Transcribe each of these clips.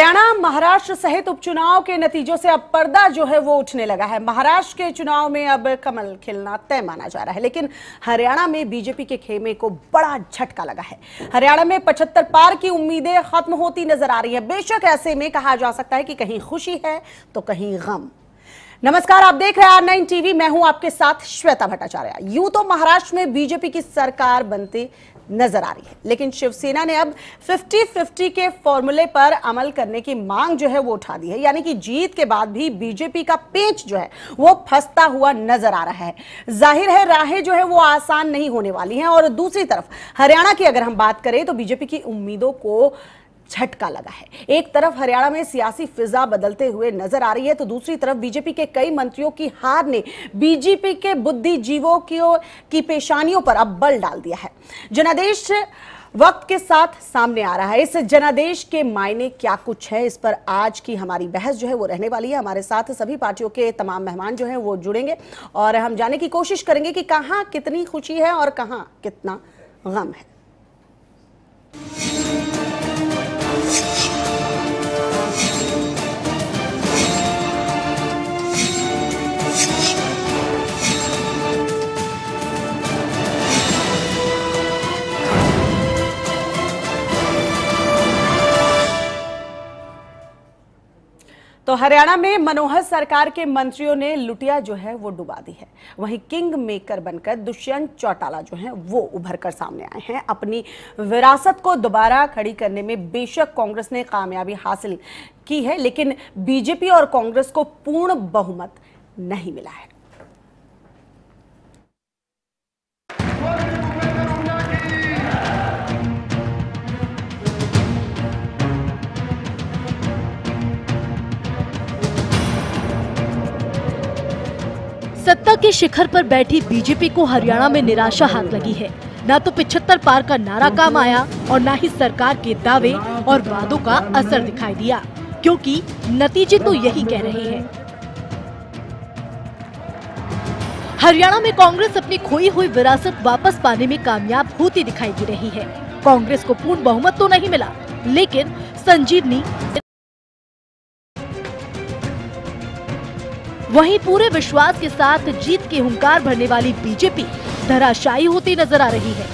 हरियाणा महाराष्ट्र सहित उपचुनाव के नतीजों से अब पर्दा जो है वो उठने लगा है। महाराष्ट्र के चुनाव में अब कमल खिलना तय माना जा रहा है, लेकिन हरियाणा में बीजेपी के खेमे को बड़ा झटका लगा है। हरियाणा में 75 पार की उम्मीदें खत्म होती नज़र आ रही है। बेशक ऐसे में कहा जा सकता है कि कहीं खुशी है तो कहीं गम। नमस्कार, आप देख रहे हैं आर नाइन टीवी मैं हूँ आपके साथ श्वेता भट्टाचार्य। यूँ तो महाराष्ट्र में बीजेपी की सरकार बनती नज़र आ रही है। लेकिन शिवसेना ने अब 50-50 के फॉर्मूले पर अमल करने की मांग जो है वो उठा दी है। यानी कि जीत के बाद भी बीजेपी का पेच जो है वो फंसता हुआ नज़र आ रहा है। ज़ाहिर है राहें जो है वो आसान नहीं होने वाली हैं। और दूसरी तरफ़, हरियाणा की अगर हम बात करें तो बीजेपी की उम्मीदों को झटका लगा है। एक तरफ़ हरियाणा में सियासी फिजा बदलते हुए नज़र आ रही है तो दूसरी तरफ़ बीजेपी के कई मंत्रियों की हार ने बीजेपी के बुद्धिजीवों की पेशानियों पर अब बल डाल दिया है। जनादेश वक्त के साथ सामने आ रहा है। इस जनादेश के मायने क्या कुछ है? इस पर आज की हमारी बहस जो है वो रहने वाली है। हमारे साथ सभी पार्टियों के तमाम मेहमान जो हैं वो जुड़ेंगे और हम जाने की कोशिश करेंगे कि कहाँ कितनी खुशी है और कहाँ कितना गम है। तो हरियाणा में मनोहर सरकार के मंत्रियों ने लुटिया जो है वो डुबा दी है। वहीं किंग मेकर बनकर दुष्यंत चौटाला जो है वो उभर कर सामने आए हैं। अपनी विरासत को दोबारा खड़ी करने में बेशक कांग्रेस ने कामयाबी हासिल की है, लेकिन बीजेपी और कांग्रेस को पूर्ण बहुमत नहीं मिला है। सत्ता के शिखर पर बैठी बीजेपी को हरियाणा में निराशा हाथ लगी है। न तो पिछहत्तर पार का नारा काम आया और न ही सरकार के दावे और वादों का असर दिखाई दिया, क्योंकि नतीजे तो यही कह रहे हैं। हरियाणा में कांग्रेस अपनी खोई हुई विरासत वापस पाने में कामयाब होती दिखाई दे रही है। कांग्रेस को पूर्ण बहुमत तो नहीं मिला, लेकिन संजीवनी वहीं पूरे विश्वास के साथ जीत के हुंकार भरने वाली बीजेपी धराशायी होती नज़र आ रही है।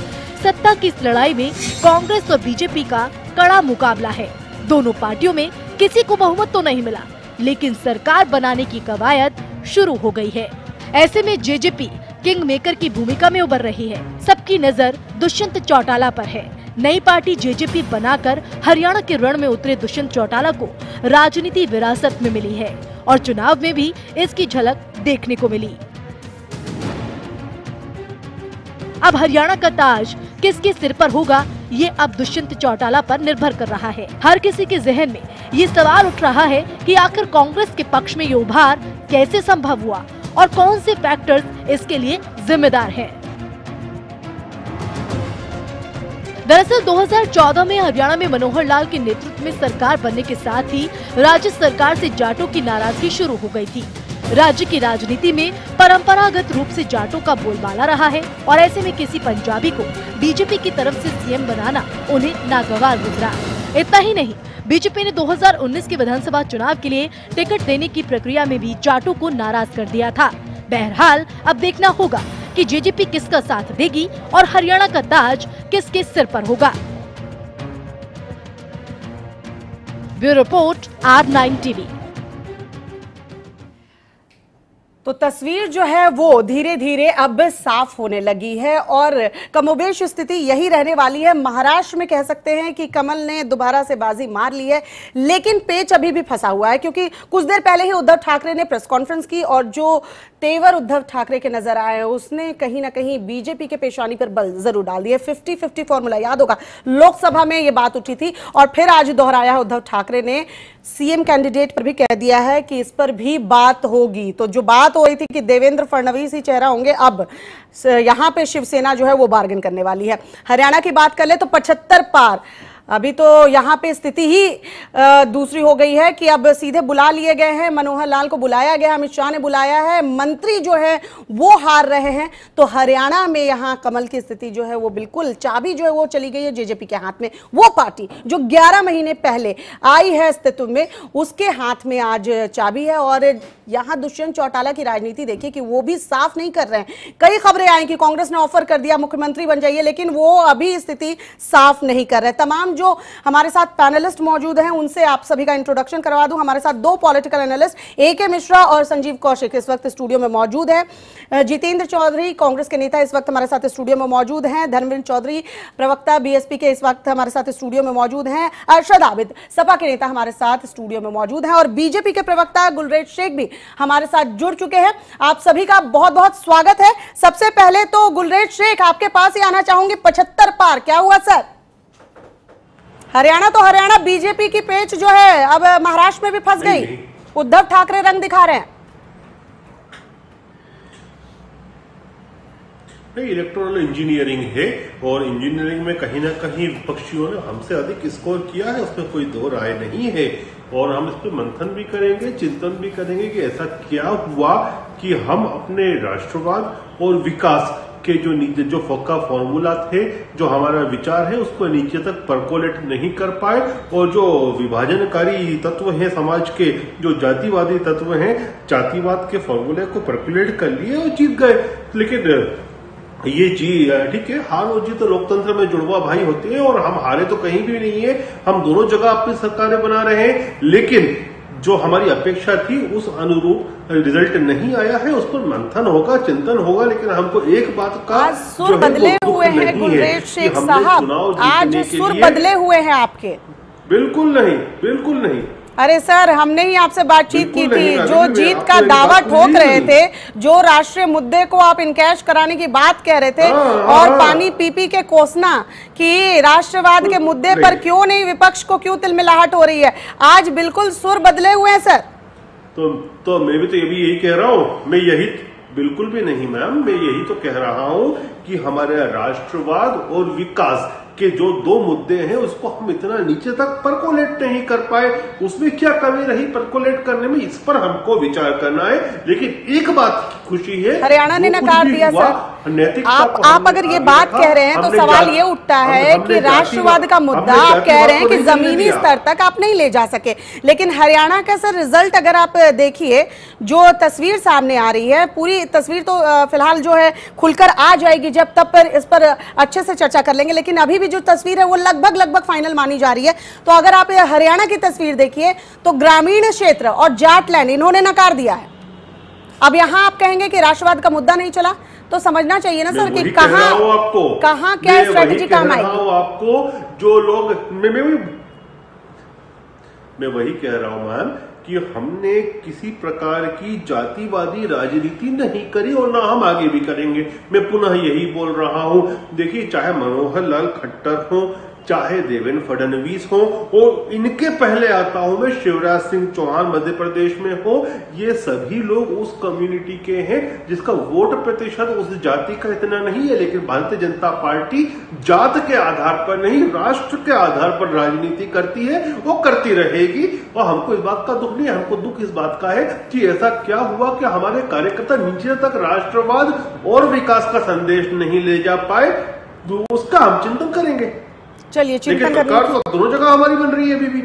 सत्ता की इस लड़ाई में कांग्रेस और बीजेपी का कड़ा मुकाबला है। दोनों पार्टियों में किसी को बहुमत तो नहीं मिला, लेकिन सरकार बनाने की कवायद शुरू हो गई है। ऐसे में जेजेपी किंग मेकर की भूमिका में उभर रही है। सबकी नज़र दुष्यंत चौटाला पर है। नई पार्टी जेजेपी बनाकर हरियाणा के रण में उतरे दुष्यंत चौटाला को राजनीति विरासत में मिली है। और चुनाव में भी इसकी झलक देखने को मिली अब हरियाणा का ताज किसके सिर पर होगा, ये अब दुष्यंत चौटाला पर निर्भर कर रहा है हर किसी के जहन में ये सवाल उठ रहा है कि आखिर कांग्रेस के पक्ष में ये उभार कैसे संभव हुआ और कौन से फैक्टर्स इसके लिए जिम्मेदार हैं। दरअसल 2014 में हरियाणा में मनोहर लाल के नेतृत्व में सरकार बनने के साथ ही राज्य सरकार से जाटों की नाराज़गी शुरू हो गई थी। राज्य की राजनीति में परंपरागत रूप से जाटों का बोलबाला रहा है और ऐसे में किसी पंजाबी को बीजेपी की तरफ़ से सीएम बनाना उन्हें नागवार गुजरा। इतना ही नहीं, बीजेपी ने 2019 के विधानसभा चुनाव के लिए टिकट देने की प्रक्रिया में भी जाटों को नाराज़ कर दिया था। बहरहाल, अब देखना होगा कि जेजेपी किसका साथ देगी और हरियाणा का ताज किसके सिर पर होगा? Bureau report, R nine TV. तो तस्वीर जो है वो धीरे धीरे अब साफ़ होने लगी है और कमोबेश स्थिति यही रहने वाली है। महाराष्ट्र में कह सकते हैं कि कमल ने दोबारा से बाजी मार ली है, लेकिन पेच अभी भी फंसा हुआ है, क्योंकि कुछ देर पहले ही उद्धव ठाकरे ने प्रेस कॉन्फ्रेंस की और जो तेवर उद्धव ठाकरे के नज़र आए हैं। उसने कहीं ना कहीं बीजेपी के पेशानी पर बल ज़रूर डाल दिया फिफ्टी फिफ्टी फॉर्मूला याद होगा। लोकसभा में ये बात उठी थी और फिर आज दोहराया उद्धव ठाकरे ने। सीएम कैंडिडेट पर भी कह दिया है कि इस पर भी बात होगी। तो जो बात हो रही थी कि देवेंद्र फडणवीस ही चेहरा होंगे, अब यहाँ पे शिवसेना जो है वो बार्गेन करने वाली है। हरियाणा की बात कर ले तो पचहत्तर पार अभी तो यहाँ पे स्थिति ही दूसरी हो गई है कि अब सीधे बुला लिए गए हैं। मनोहर लाल को बुलाया गया अमित शाह ने बुलाया है। मंत्री जो है, वो हार रहे हैं। तो हरियाणा में यहाँ कमल की स्थिति जो है, वो बिल्कुल चाबी जो है, वो चली गई है जेजेपी के हाथ में। वो पार्टी जो 11 महीने पहले आई है अस्तित्व में, उसके हाथ में आज चाबी है। और यहाँ दुष्यंत चौटाला की राजनीति देखिए कि वो भी साफ़ नहीं कर रहे हैं। कई खबरें आई कि कांग्रेस ने ऑफ़र कर दिया, मुख्यमंत्री बन जाइए, लेकिन वो अभी स्थिति साफ़ नहीं कर रहे। तमाम जो हमारे साथ पैनलिस्ट मौजूद हैं, उनसे आप सभी का इंट्रोडक्शन करवा दूँ। हमारे साथ दो पॉलिटिकल एनालिस्ट ए के मिश्रा और संजीव कौशिक इस वक्त स्टूडियो में मौजूद है। जितेंद्र चौधरी, कांग्रेस के नेता इस वक्त हमारे साथ स्टूडियो में मौजूद हैं। धर्मवीर चौधरी, प्रवक्ता बीएसपी के इस वक्त हमारे साथ स्टूडियो में मौजूद हैं। अरशद आबिद, सपा के नेता हमारे साथ स्टूडियो में मौजूद हैं। और बीजेपी के प्रवक्ता गुलरेज शेख भी हमारे साथ जुड़ चुके हैं। आप सभी का बहुत बहुत स्वागत है। सबसे पहले तो गुलरेज शेख, आपके पास ही आना चाहूँगी। पचहत्तर पार, क्या हुआ, सर? हरियाणा तो हरियाणा बीजेपी की पेच जो है अब महाराष्ट्र में भी फंस गई। उद्धव ठाकरे रंग दिखा रहे हैं। नहीं इलेक्ट्रॉनल इंजीनियरिंग है और इंजीनियरिंग में कहीं ना कहीं विपक्षियों ने हमसे अधिक स्कोर किया है उसमें कोई दो राय नहीं है। और हम इस पर मंथन भी करेंगे चिंतन भी करेंगे कि ऐसा क्या हुआ कि हम अपने राष्ट्रवाद और विकास के जो नीचे जो का फॉर्मूला थे, जो हमारा विचार है, उसको नीचे तक परकोलेट नहीं कर पाए। और जो विभाजनकारी तत्व हैं, समाज के जो जातिवादी तत्व हैं, जातिवाद के फॉर्मूले को परकुलेट कर लिए और जीत गए। लेकिन, ये जी, ठीक है, हार और जीत तो लोकतंत्र में जुड़वा भाई होते हैं और हम हारे तो कहीं भी नहीं है। हम दोनों जगह अपनी सरकारें बना रहे हैं। लेकिन जो हमारी अपेक्षा थी उस अनुरूप रिज़ल्ट नहीं आया है उस पर मंथन होगा चिंतन होगा लेकिन हमको एक बात का आज सुर बदले है, हुए हैं गुलरेज शेख साहब। आज सुर बदले हुए हैं आपके। बिल्कुल नहीं बिल्कुल नहीं। अरे सर हमने ही आपसे बातचीत की थी। जो जीत का दावा ठोक रहे थे जो राष्ट्रीय मुद्दे को आप इनकैश कराने की बात कह रहे थे हाँ, और हाँ। पानी पी पी के कोसना कि राष्ट्रवाद के मुद्दे पर क्यों नहीं विपक्ष को क्यों तिलमिलाहट हो रही है? आज बिल्कुल सुर बदले हुए हैं सर। तो तो मैं भी तो ये भी यही कह रहा हूँ। मैं यही बिल्कुल भी नहीं मैम मैं यही तो कह रहा हूँ कि हमारे राष्ट्रवाद और विकास के जो दो मुद्दे हैं उसको हम इतना नीचे तक परकोलेट नहीं कर पाए। उसमें क्या कमी रही परकोलेट करने में? इस पर हमको विचार करना है। लेकिन एक बात की खुशी है हरियाणा ने नकार दिया सर। आप आप अगर ये बात कह रहे हैं तो सवाल ये उठता है कि राष्ट्रवाद का मुद्दा आप कह रहे हैं कि जमीनी स्तर तक आप नहीं ले जा सके। लेकिन हरियाणा का सर रिज़ल्ट अगर आप देखिए जो तस्वीर सामने आ रही है पूरी तस्वीर तो फ़िलहाल जो है खुलकर आ जाएगी जब तब पर इस पर अच्छे से चर्चा कर लेंगे। लेकिन अभी भी जो तस्वीर है वो लगभग लगभग फाइनल मानी जा रही है। तो अगर आप हरियाणा की तस्वीर देखिए तो ग्रामीण क्षेत्र और जाटलैंड इन्होंने नकार दिया है। अब यहाँ आप कहेंगे कि राष्ट्रवाद का मुद्दा नहीं चला। तो समझना चाहिए ना सर कि कह कहाँ आपको। कहाँ क्या मैं वही स्ट्रेटेजी कह काम रहा आएगी? आपको जो लोग मैं मैं वही मैं वही कह रहा हूँ मैम कि हमने किसी प्रकार की जातिवादी राजनीति नहीं करी और ना हम आगे भी करेंगे। मैं पुनः यही बोल रहा हूँ। देखिए चाहे मनोहर लाल खट्टर हो चाहे देवेंद्र फडणवीस हो और इनके पहले आता हूँ मैं शिवराज सिंह चौहान मध्य प्रदेश में हो, ये सभी लोग उस कम्युनिटी के हैं जिसका वोट प्रतिशत उस जाति का इतना नहीं है, लेकिन भारतीय जनता पार्टी जात के आधार पर नहीं, राष्ट्र के आधार पर राजनीति करती है, वो करती रहेगी। और हमको इस बात का दुख नहीं हमको दुख इस बात का है कि ऐसा क्या हुआ कि हमारे कार्यकर्ता नीचे तक राष्ट्रवाद और विकास का संदेश नहीं ले जा पाए तो उसका हम चिंतन करेंगे। चलिए चिंतन सरकार तो दोनों जगह हमारी बन रही है अभी भी।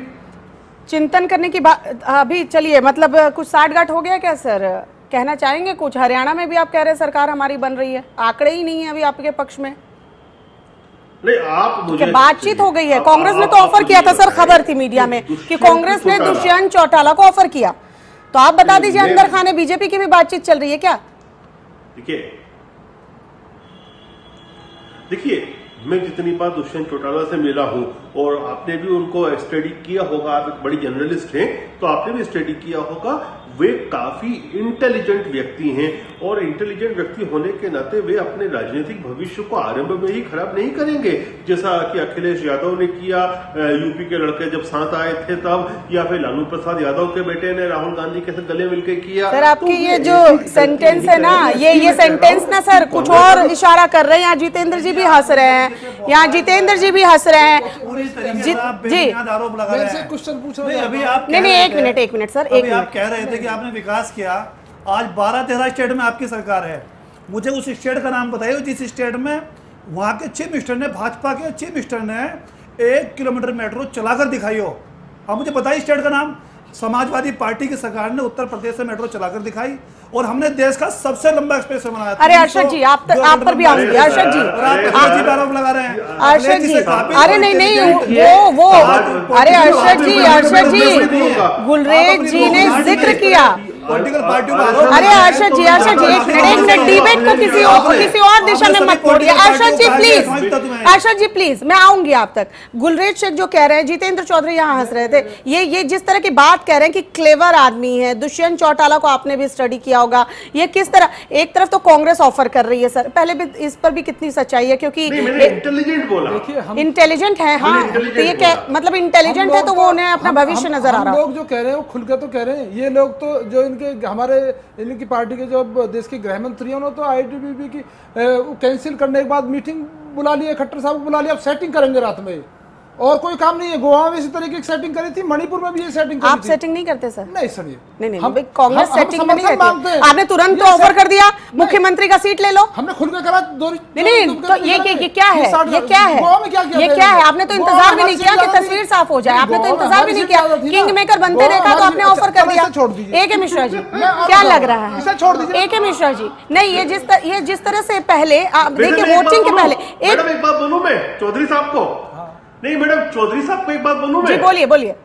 चिंतन करने की बात अभी चलिए मतलब कुछ साठ गांठ हो गया क्या सर? कहना चाहेंगे कुछ? हरियाणा में भी आप कह रहे हैं सरकार हमारी बन रही है। आंकड़े ही नहीं है अभी आपके पक्ष में। नहीं आप मुझे बातचीत हो गई है। कांग्रेस ने तो ऑफ़र किया था सर खबर थी मीडिया में कि कांग्रेस ने दुष्यंत चौटाला को ऑफ़र किया। तो आप बता दीजिए अंदर खाने बीजेपी की भी बातचीत चल रही है क्या? देखिए देखिए मैं जितनी बार दुष्यंत चौटाला से मिला हूँ, और आपने भी उनको स्टडी किया होगा, आप एक बड़ी जर्नलिस्ट हैं तो आपने भी स्टडी किया होगा वे काफ़ी इंटेलिजेंट व्यक्ति हैं और इंटेलिजेंट व्यक्ति होने के नाते वे अपने राजनीतिक भविष्य को आरंभ में ही खराब नहीं करेंगे। जैसा कि अखिलेश यादव ने किया यूपी के लड़के जब साथ आए थे तब या फिर लालू प्रसाद यादव के बेटे ने राहुल गांधी के साथ गले मिलकर किया। सर आपकी तो ये जो सेंटेंस है ना ये ये सेंटेंस ना सर कुछ और इशारा कर रहे हैं यहाँ जितेंद्र जी भी हंस रहे हैं। यहाँ जितेंद्र जी भी हंस रहे हैं। जी- से आप आरोप लगा रहे हैं। क्वेश्चन पूछ रहा नहीं अभी आप नहीं, नहीं, एक मिनट, एक मिनट, सर, एक आप मिनट। कह रहे थे कि आपने विकास किया। आज बारह तेरह स्टेट में आपकी सरकार है। मुझे उस स्टेट का नाम बताइए, जिस स्टेट में वहाँ के चीफ मिनिस्टर ने, भाजपा के चीफ मिनिस्टर ने एक किलोमीटर मेट्रो चलाकर दिखाई हो। आप मुझे बताइए स्टेट का नाम। समाजवादी पार्टी की सरकार ने उत्तर प्रदेश से मेट्रो चलाकर दिखाई और हमने देश का सबसे लंबा एक्सप्रेस बनाया। अरे अर्षद जी, आप तक- आप पर भी आऊँगी। अर्षद जी। आप जी लगा रहे हैं। अर्षद जी। अरे नहीं नहीं वो वो अरे अर्षद जी अर्षद जी नहीं गुलरेज जी ने ज़िक्र किया। पॉलिटिकल पार्टियों का आरोप अरे है, तो जी मैं अरशद जी एक मिनट एक मिनट डिबेट को किसी और किसी और दिशा में मत मोड़िए political जी प्लीज़ है, है। अरशद जी प्लीज़ मैं आऊँगी आप तक। गुलरेज शेख जो कह रहे हैं जितेंद्र चौधरी यहाँ हंस रहे थे ये ये जिस तरह की बात कह रहे हैं कि क्लेवर आदमी है दुष्यंत चौटाला को आपने भी स्टडी किया होगा ये किस तरह एक तरफ़ तो कांग्रेस ऑफ़र कर रही है सर। पहले भी इस पर भी कितनी सच्चाई है क्योंकि इंटेलिजेंट बोला। देखिए इंटेलिजेंट है हाँ तो ये क्या मतलब इंटेलिजेंट है तो वो उन्हें अपना भविष्य नज़र आ रहा। लोग जो कह रहे हैं वो खुल के तो कह रहे हैं। ये लोग तो जो इनके, हमारे, इनकी पार्टी के जो देश के गृह मंत्री तो आईटीबीपी की कैंसिल करने के बाद मीटिंग बुला लिया खट्टर साहब को बुला लिया अब सेटिंग करेंगे रात में। और कोई काम नहीं है। गोवा में इसी तरीके की सेटिंग करी थी मणिपुर में भी ये सेटिंग आप सेटिंग नहीं करते सर नहीं सर नहीं नहीं हम- कांग्रेस सेटिंग में नहीं हैं। आपने तुरंत तो ऑफ़र कर दिया। मुख्यमंत्री का सीट ले लो। हमने खुल के करा दो नहीं नहीं तो ये क्या है? ये क्या है? गोवा में क्या किया ये क्या है? आपने तो इंतज़ार भी नहीं किया कि तस्वीर साफ़ हो जाए। आपने तो इंतज़ार भी नहीं किया। किंग मेकर बनते देखा तो आपने ऑफ़र कर दिया इसे छोड़ दीजिए। ए के मिश्रा जी। क्या लग रहा है? इसे ए के मिश्रा जी। नहीं ये जिस तरह ये जिस तरह से पहले आप देखिए वोटिंग के पहले एक बात बोलूँ मैं? चौधरी साहब को? नहीं मैडम चौधरी साहब को एक बात बोलू मैं? बोलिए बोलिए।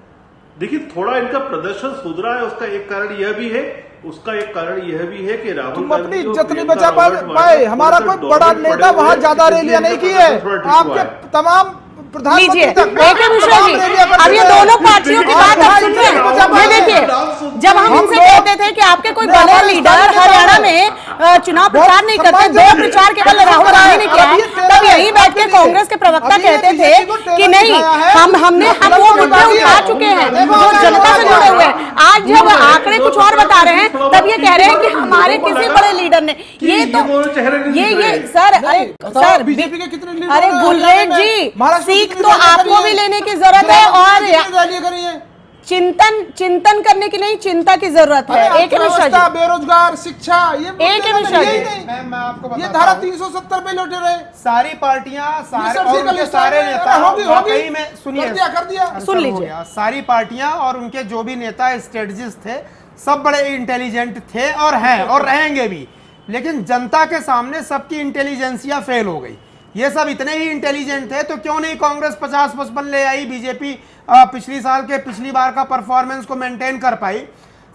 देखिए थोड़ा इनका प्रदर्शन सुधरा है उसका एक कारण यह भी है उसका एक कारण यह भी है कि राहुल तुम अपनी इज़्ज़त नहीं बचा पाए। हमारा कोई बड़ा नेता वहाँ ज़्यादा रैलियाँ नहीं की है। आपके तमाम अब ये दोनों पार्टियों की बात आप सुन रहे हैं ये देखिए जब हम इनसे कहते थे कि आपके कोई बड़े लीडर हरियाणा में चुनाव प्रचार नहीं करते दो प्रचार केवल राहुल गांधी ने किया। है तब यहीं बैठ के कांग्रेस के प्रवक्ता कहते थे कि नहीं हम हमने हम वो मुद्दे उठा चुके हैं जो जनता से जुड़े हुए हैं। आज जब आंकड़े कुछ और बता रहे हैं तब ये कह रहे हैं कि हमारे किसी बड़े लीडर ने ये तो ये ये सर अरे सर बीजेपी के कितने अरे गुलरेज में? जी सीख तो आपको भी लेने की ज़रूरत है और हैं? चिंतन चिंतन करने की नहीं चिंता की ज़रूरत है एक बेरोजगार शिक्षा ये एक यही जी। नहीं। मैं मैं आपको ये धारा हूँ। 370 पे लौटे रहे सारी पार्टियाँ सारे और उनके सारे नेता होगी, होगी। वाकई में सुनिए कर दिया, कर दिया। सुन लीजिए। सारी पार्टियाँ और उनके जो भी नेता स्ट्रेटजिस्ट थे सब बड़े इंटेलिजेंट थे और हैं और रहेंगे भी लेकिन जनता के सामने सबकी इंटेलिजेंसिया फेल हो गई ये सब इतने ही इंटेलिजेंट थे तो क्यों नहीं कांग्रेस पचास पचपन ले आई बीजेपी पिछली साल के पिछली बार का परफॉर्मेंस को मेंटेन कर पाई?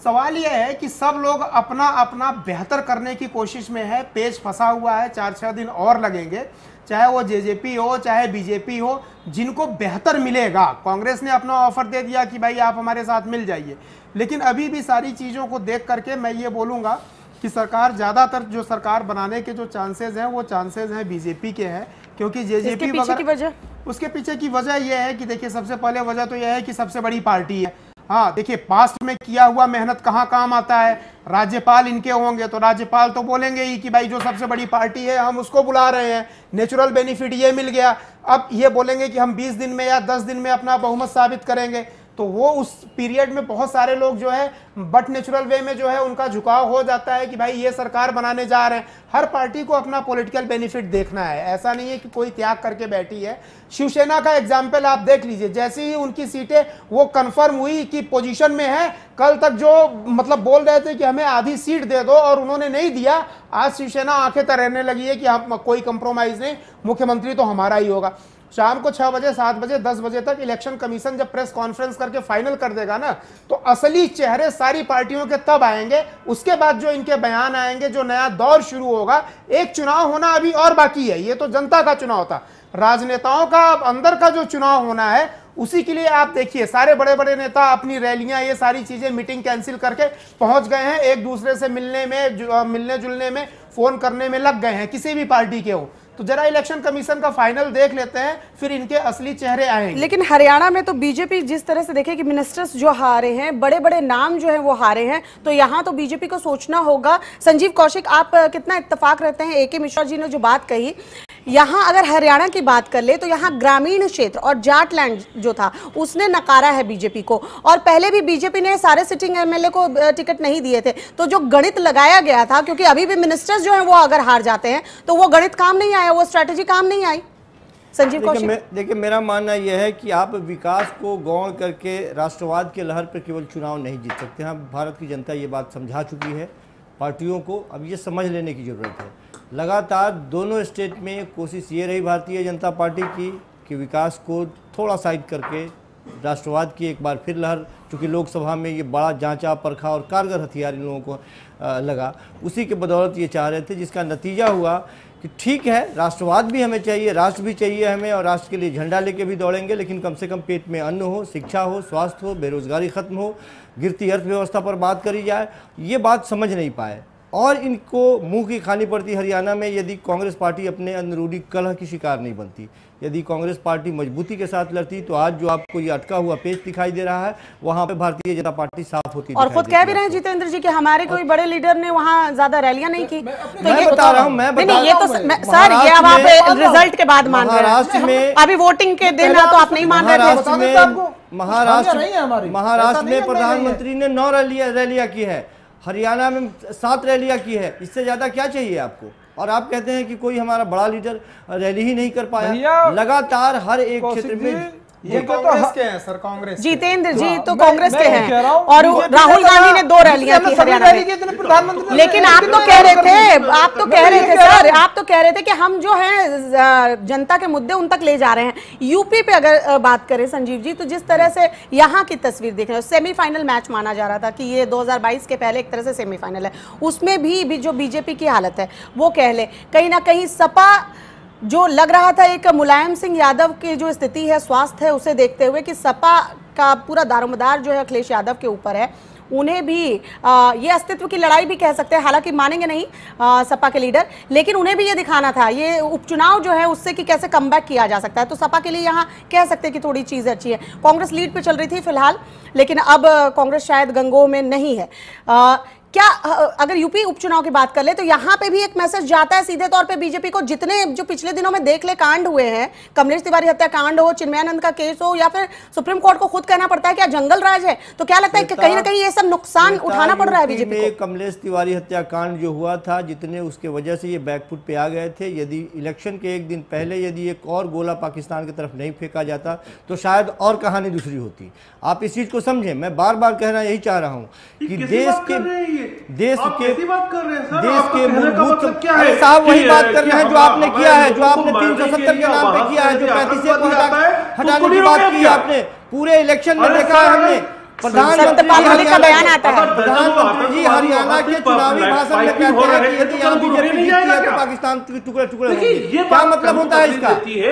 सवाल यह है कि सब लोग अपना अपना बेहतर करने की कोशिश में है, पेज फंसा हुआ है, चार छः दिन और लगेंगे, चाहे वो जेजेपी हो, चाहे बीजेपी हो, जिनको बेहतर मिलेगा। कांग्रेस ने अपना ऑफ़र दे दिया कि भाई आप हमारे साथ मिल जाइए। लेकिन अभी भी सारी चीज़ों को देख करके मैं ये बोलूँगा कि सरकार ज़्यादातर जो सरकार बनाने के जो चांसेस हैं वो चांसेस हैं बीजेपी के हैं क्योंकि जेजेपी वजह? उसके पीछे की वजह यह है कि देखिए सबसे पहले वजह तो यह है कि सबसे बड़ी पार्टी है। हाँ देखिए पास्ट में किया हुआ मेहनत कहाँ काम आता है? राज्यपाल इनके होंगे तो राज्यपाल तो बोलेंगे ही कि भाई जो सबसे बड़ी पार्टी है हम उसको बुला रहे हैं। नेचुरल बेनिफिट ये मिल गया। अब ये बोलेंगे कि हम 20 दिन में या 10 दिन में अपना बहुमत साबित करेंगे। तो वो उस पीरियड में बहुत सारे लोग जो है बट नेचुरल वे में जो है उनका झुकाव हो जाता है कि भाई ये सरकार बनाने जा रहे हैं। हर पार्टी को अपना पॉलिटिकल बेनिफिट देखना है। ऐसा नहीं है कि कोई त्याग करके बैठी है। शिवसेना का एग्ज़ाम्पल आप देख लीजिए। जैसे ही उनकी सीटें, वो कंफर्म हुई कि पोजिशन में है। कल तक जो मतलब बोल रहे थे कि हमें आधी सीट दे दो और उन्होंने नहीं दिया, आज शिवसेना आँखें तैरने लगी है कि हम, कोई कंप्रोमाइज नहीं। मुख्यमंत्री तो हमारा ही होगा। शाम को छह बजे, सात बजे, दस बजे तक इलेक्शन कमीशन जब प्रेस कॉन्फ्रेंस करके फाइनल कर देगा ना तो असली चेहरे सारी पार्टियों के तब आएँगे। उसके बाद जो इनके बयान आएँगे, जो नया दौर शुरू होगा, एक चुनाव होना अभी और बाकी है। ये तो जनता का चुनाव था। राजनेताओं का अब अंदर का जो चुनाव होना है, उसी के लिए आप देखिए, सारे बड़े बड़े नेता अपनी रैलियाँ, ये सारी चीज़ें मीटिंग कैंसिल करके पहुँच गए हैं। एक दूसरे से मिलने में मिलने जुलने में फ़ोन करने में लग गए हैं, किसी भी पार्टी के हो। तो जरा इलेक्शन कमीशन का फाइनल देख लेते हैं, फिर इनके असली चेहरे आएँगे। लेकिन हरियाणा में तो बीजेपी जिस तरह से देखे कि मिनिस्टर्स जो हारे हैं बड़े बड़े नाम जो है वो हारे हैं तो यहाँ तो बीजेपी को सोचना होगा। संजीव कौशिक, आप कितना इतफाक रहते हैं? ए के मिश्रा जी ने जो बात कही यहाँ अगर हरियाणा की बात कर ले तो यहाँ ग्रामीण क्षेत्र और जाटलैंड जो था उसने नकारा है बीजेपी को। और पहले भी बीजेपी ने सारे सिटिंग एमएलए को टिकट नहीं दिए थे। तो जो गणित लगाया गया था क्योंकि अभी भी मिनिस्टर्स जो हैं वो अगर हार जाते हैं तो वो गणित काम नहीं आया वो स्ट्रैटेजी काम नहीं आई। संजीव देखिए कौशिक। मैं देखिए मेरा मानना यह है कि आप विकास को गौण करके राष्ट्रवाद के लहर पर केवल चुनाव नहीं जीत सकते हैं। भारत की जनता ये बात समझा चुकी है पार्टियों को अब ये समझ लेने की ज़रूरत है। लगातार दोनों स्टेट में कोशिश ये रही भारतीय जनता पार्टी की कि विकास को थोड़ा साइड करके राष्ट्रवाद की एक बार फिर लहर, चूँकि लोकसभा में ये बड़ा जांचा, परखा और कारगर हथियार इन लोगों को लगा। उसी के बदौलत ये चाह रहे थे, जिसका नतीजा हुआ कि ठीक है, राष्ट्रवाद भी हमें चाहिए, राष्ट्र भी चाहिए हमें और राष्ट्र के लिए झंडा लेके भी दौड़ेंगे, लेकिन कम से कम पेट में अन्न हो, शिक्षा हो, स्वास्थ्य हो, बेरोजगारी खत्म हो, गिरती अर्थव्यवस्था पर बात करी जाए, ये बात समझ नहीं पाए। और इनको मुँह की खानी पड़ती हरियाणा में यदि कांग्रेस पार्टी अपने अंदरूनी कलह की शिकार नहीं बनती। यदि कांग्रेस पार्टी मजबूती के साथ लड़ती तो आज जो आपको ये अटका हुआ पेज दिखाई दे रहा है वहाँ पे भारतीय जनता पार्टी साफ़ होती और खुद कह भी रहे हैं जितेंद्र जी कि हमारे कोई बड़े लीडर ने वहाँ ज़्यादा रैलियाँ नहीं की। तो मैं ये बता रहा हूँ, मैं बता ये तो सर ये अब महाराष्ट्र आप रिज़ल्ट के बाद मान रहे महाराष्ट्र में अभी वोटिंग के दिन तो आप नहीं मान रहे महाराष्ट्र तो में महाराष्ट्र नहीं है हमारी। महाराष्ट्र ऐसा नहीं में। प्रधानमंत्री ने नौ रैलियाँ रैलियाँ की है। हरियाणा में सात रैलियाँ की है। इससे ज़्यादा क्या चाहिए आपको? और आप कहते हैं कि कोई हमारा बड़ा लीडर रैली ही नहीं कर पाया। लगातार हर एक क्षेत्र में ये उनके तो कांग्रेस के हैं सर कांग्रेस। जितेंद्र जी तो कांग्रेस के हैं। हूँ, और राहुल गांधी ने दो रैलियाँ की हरियाणा में। लेकिन आप तो कह रहे थे आप तो कह रहे थे सर आप तो कह रहे थे कि हम जो है जनता के मुद्दे उन तक ले जा रहे हैं। यूपी पे अगर बात करें संजीव जी तो जिस तरह से यहाँ की तस्वीर देख रहे हो सेमीफाइनल मैच माना जा रहा था कि ये 2022 के पहले एक तरह से सेमीफाइनल है। उसमें भी जो बीजेपी की हालत है वो कह ले कहीं ना कहीं सपा जो लग रहा था एक मुलायम सिंह यादव की जो स्थिति है स्वास्थ्य है उसे देखते हुए कि सपा का पूरा दारोमदार जो है अखिलेश यादव के ऊपर है। उन्हें भी आ, ये अस्तित्व की लड़ाई भी कह सकते हैं हालाँकि मानेंगे नहीं आ, सपा के लीडर लेकिन उन्हें भी ये दिखाना था। ये उपचुनाव जो है उससे कि कैसे कम किया जा सकता है। तो सपा के लिए यहाँ कह सकते हैं कि थोड़ी चीज़ अच्छी है। कांग्रेस लीड पे चल रही थी फ़िलहाल लेकिन अब कांग्रेस शायद गंगोह में नहीं है। आ, क्या अगर यूपी उपचुनाव की बात कर ले तो यहाँ पे भी एक मैसेज जाता है सीधे तौर पे बीजेपी को जितने जो पिछले दिनों में देख ले कांड हुए हैं कमलेश तिवारी हत्याकांड हो चिन्मयानंद का केस हो या फिर सुप्रीम कोर्ट को खुद कहना पड़ता है क्या जंगल राज है तो क्या लगता है कि कहीं ना कहीं ये सब नुकसान उठाना पड़ रहा है बीजेपी में को? कमलेश तिवारी हत्याकांड जो हुआ था जितने उसके वजह से ये बैकफुट पे आ गए थे यदि इलेक्शन के एक दिन पहले यदि एक और गोला पाकिस्तान की तरफ़ नहीं फेंका जाता तो शायद और कहानी दूसरी होती। आप इस चीज़ को समझें मैं बार बार कहना यही चाह रहा हूँ कि देश के देश के बात कर रहे हैं सर? देश के मूलभूत मतलब क्या है? साहब वही बात कर रहे हैं जो आपने किया है जो आपने तीन सौ सत्तर के नाम पे किया है जो पैंतीस हटाने की बात की आपने पूरे इलेक्शन में देखा है हमने प्रधानमंत्री का बयान आता है। प्रधानमंत्री जी हरियाणा के चुनावी भाषण में कहते हैं कि यदि यहाँ बीजेपी जीतती है तो पाकिस्तान टुकड़े टुकड़े होंगे। क्या मतलब होता है इसका?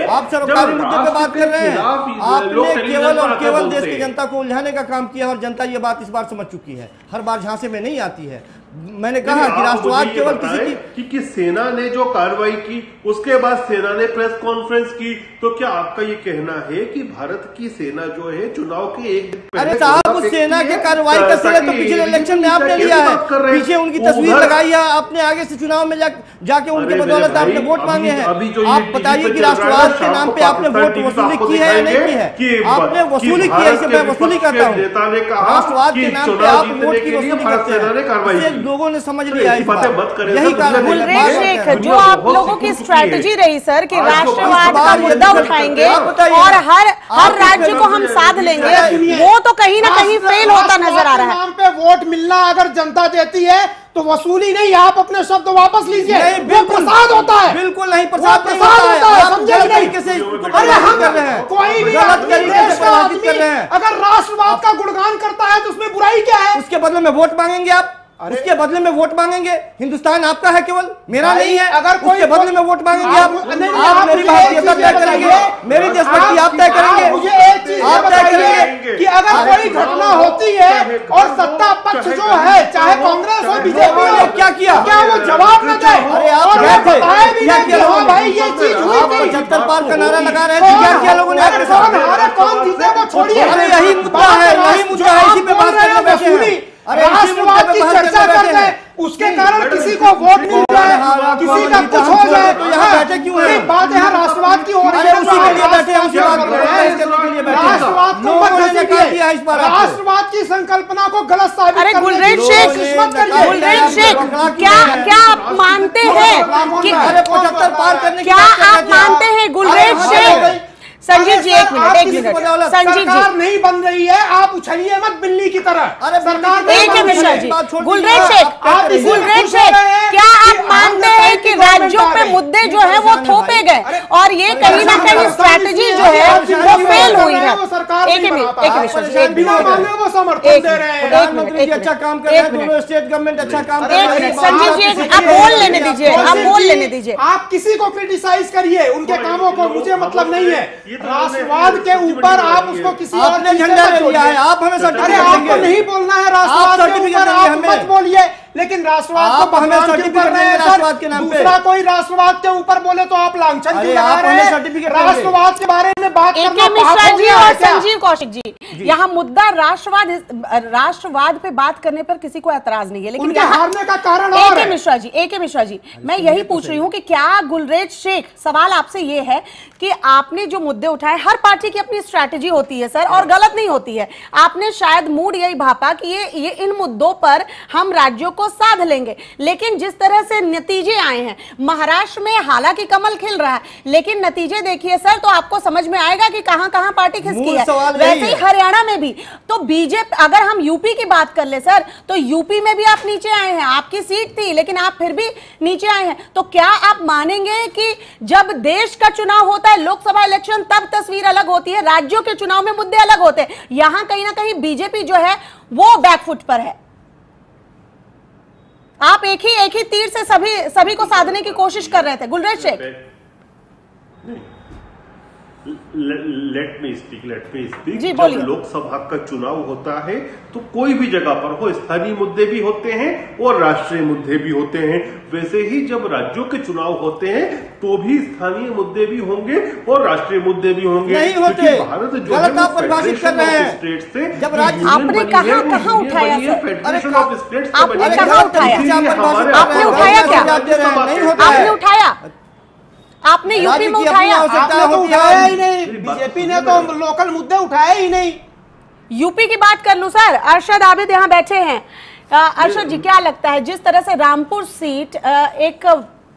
आप सरकारी मुद्दे पे बात कर रहे हैं। आपने केवल और केवल देश की जनता को उलझाने का काम किया और जनता ये बात इस बार समझ चुकी है। हर बार झांसे में नहीं आती है। मैंने कहा कि राष्ट्रवाद केवल किसी की कि, कि सेना ने जो कार्रवाई की उसके बाद सेना ने प्रेस कॉन्फ्रेंस की तो क्या आपका ये कहना है कि भारत की सेना जो है चुनाव के एक अरे साहब उस सेना के कार्रवाई का श्रेय तो पिछले इलेक्शन में आपने लिया है। पीछे उनकी तस्वीर लगाई है आपने आगे से चुनाव में जाके उनके बदौलत आपने वोट मांगे हैं। आप बताइए कि राष्ट्रवाद के नाम पे आपने वोट वसूली की है या नहीं की है आपने वसूली की है इसे मैं वसूली करता हूँ। राष्ट्रवाद के नाम पे आप वोट की वसूली करते हैं। लोगों ने समझ तो लिया यही कारण है दुनिया मैं में बार गुलरेज बार शेख कह रहा हूँ। जो आप लोगों की स्ट्रैटेजी रही सर कि तो राष्ट्रवाद का मुद्दा उठाएँगे हैं। और हर हर राज्य को हम साध लेंगे। वो तो कहीं ना कहीं फेल होता नज़र आ रहा है। नाम पे वोट मिलना अगर जनता देती है तो वसूली नहीं आप अपने शब्द वापस लीजिए। वो प्रसाद होता है। बिल्कुल नहीं प्रसाद प्रसाद होता है। समझे नहीं? तरीके से अरे हम कर रहे हैं। कोई भी हैं। अगर राष्ट्रवाद का गुणगान करता है तो उसमें बुराई क्या है? उसके बदले में वोट मांगेंगे आप। उसके बदले में वोट मांगेंगे। हिंदुस्तान आपका है केवल मेरा नहीं है। अगर कोई उसके बदले में वोट मांगेंगे आप आप- मेरी भारतीयता तय करेंगे। मेरी देशभक्ति आप तय करेंगे मुझे एक चीज़ आप तय करेंगे कि अगर कोई घटना होती है और सत्ता पक्ष जो है चाहे कांग्रेस हो बीजेपी हो तो क्या किया? क्या वो जवाब न दे? अरे आप हाँ भाई ये चीज़ हुई पचहत्तर पार का नारा लगा रहे थे क्या किया लोगों ने? कौन हारे कौन जीते वो छोड़िए। अरे यही मुद्दा है, यही मुद्दा है, इसी पे बात करने बैठे हैं। राष्ट्रवाद की चर्चा करते हैं। हैं उसके कारण किसी को वोट मिल जाए किसी का कुछ हो जाए तो यहाँ बैठे क्यों हैं? बात यहाँ राष्ट्रवाद की हो रही है उसी के लिए बैठे हैं, उसी बात को रिवाइज करने के लिए बैठे हैं। राष्ट्रवाद को मत बार राष्ट्रवाद की संकल्पना को गलत साबित अरे करने गुलरेज की शेख गुलरेज शेख क्या क्या आप मानते हैं कि अरे पचहत्तर पार करने की क्या कर रहे आप मानते हैं गुलरेज शेख हो। संजीव जी एक मिनट एक मिनट। संजीव जी। नहीं बन रही है आप उछलिए मत बिल्ली की तरह। अरे सरकार एक। जी गुलरेज शेख शेख हो हैं क्या आप मानते हैं कि राज्यों पे मुद्दे जो है वो थोपे गए और ये कहीं ना कहीं स्ट्रैटेजी जो है वो फेल हुई है। वो एक मिनट एक मिनट एक मिनट समर्थन एक दे रहे हैं। मिनट, प्रधानमंत्री जी अच्छा काम कर रहे हैं दोनों स्टेट गवर्नमेंट अच्छा काम कर रहे हैं। संजीव जी आप बोल लेने दीजिए आप बोल लेने दीजिए आप किसी को क्रिटिसाइज करिए उनके कामों को मुझे मतलब नहीं है तो राष्ट्रवाद के ऊपर आप उसको किसी और आपने झंडा लिया है? आप हमें अरे सर्टिफिकेट आपको नहीं बोलना है राष्ट्रवाद के ऊपर आप मत बोलिए। लेकिन राष्ट्रवाद को कर रहे सर? राष्ट्रवाद के नाम पे। कोई राष्ट्रवाद के ऊपर बोले तो आप लांछन क्यों लगा रहे हैं? सर्टिफिकेट राष्ट्रवाद के बारे में बात करना मिश्रा जी और संजीव कौशिक जी यहाँ मुद्दा राष्ट्रवाद राष्ट्रवाद पे बात करने पर किसी को ऐतराज नहीं है लेकिन उनके हारने का कारण ए और के है। मिश्रा जी ए के मिश्रा जी मैं यही पूछ रही हूँ कि क्या गुलरेज शेख सवाल आपसे ये है कि आपने जो मुद्दे उठाए हर पार्टी की अपनी स्ट्रैटेजी होती है सर और गलत नहीं होती है। आपने शायद मूड यही भापा कि ये ये इन मुद्दों पर हम राज्यों को साध लेंगे। लेकिन जिस तरह से नतीजे आए हैं महाराष्ट्र में हालाँकि कमल खिल रहा है लेकिन नतीजे देखिए सर तो आपको समझ में आएगा कि कहाँ कहाँ पार्टी खिसकी है। वैसे ही हरियाणा में भी तो बीजेपी अगर हम यूपी की बात कर ले सर तो यूपी में भी आप नीचे आए हैं आपकी सीट थी लेकिन आप फिर भी नीचे आए हैं। तो क्या आप मानेंगे कि जब देश का चुनाव होता है लोकसभा इलेक्शन तब तस्वीर अलग होती है राज्यों के चुनाव में मुद्दे अलग होते हैं। यहाँ कहीं ना कहीं बीजेपी जो है वो बैकफुट पर है। आप एक ही एक ही तीर से सभी सभी को साधने की कोशिश कर रहे थे। Gulrez Shaikh. Let me speak let me speak जब लोकसभा का चुनाव होता है तो कोई भी जगह पर हो स्थानीय मुद्दे भी होते हैं और राष्ट्रीय मुद्दे भी होते हैं। वैसे ही जब राज्यों के चुनाव होते हैं तो भी स्थानीय मुद्दे भी होंगे और राष्ट्रीय मुद्दे भी होंगे। नहीं होते। भारत जो है परिभाषित कर रहे हैं। स्टेट से जब आपने कहाँ- कहाँ उठाया बनी है, सर? Federation अरे of States से आपने उठाया? आपने उठाया। आपने यूपी में उठाया। आपने तो उठाया ही नहीं। बीजेपी ने तो लोकल मुद्दे उठाए ही नहीं। यूपी की बात कर लूँ सर अरशद आबिद यहाँ बैठे हैं। अरशद जी क्या लगता है जिस तरह से रामपुर सीट एक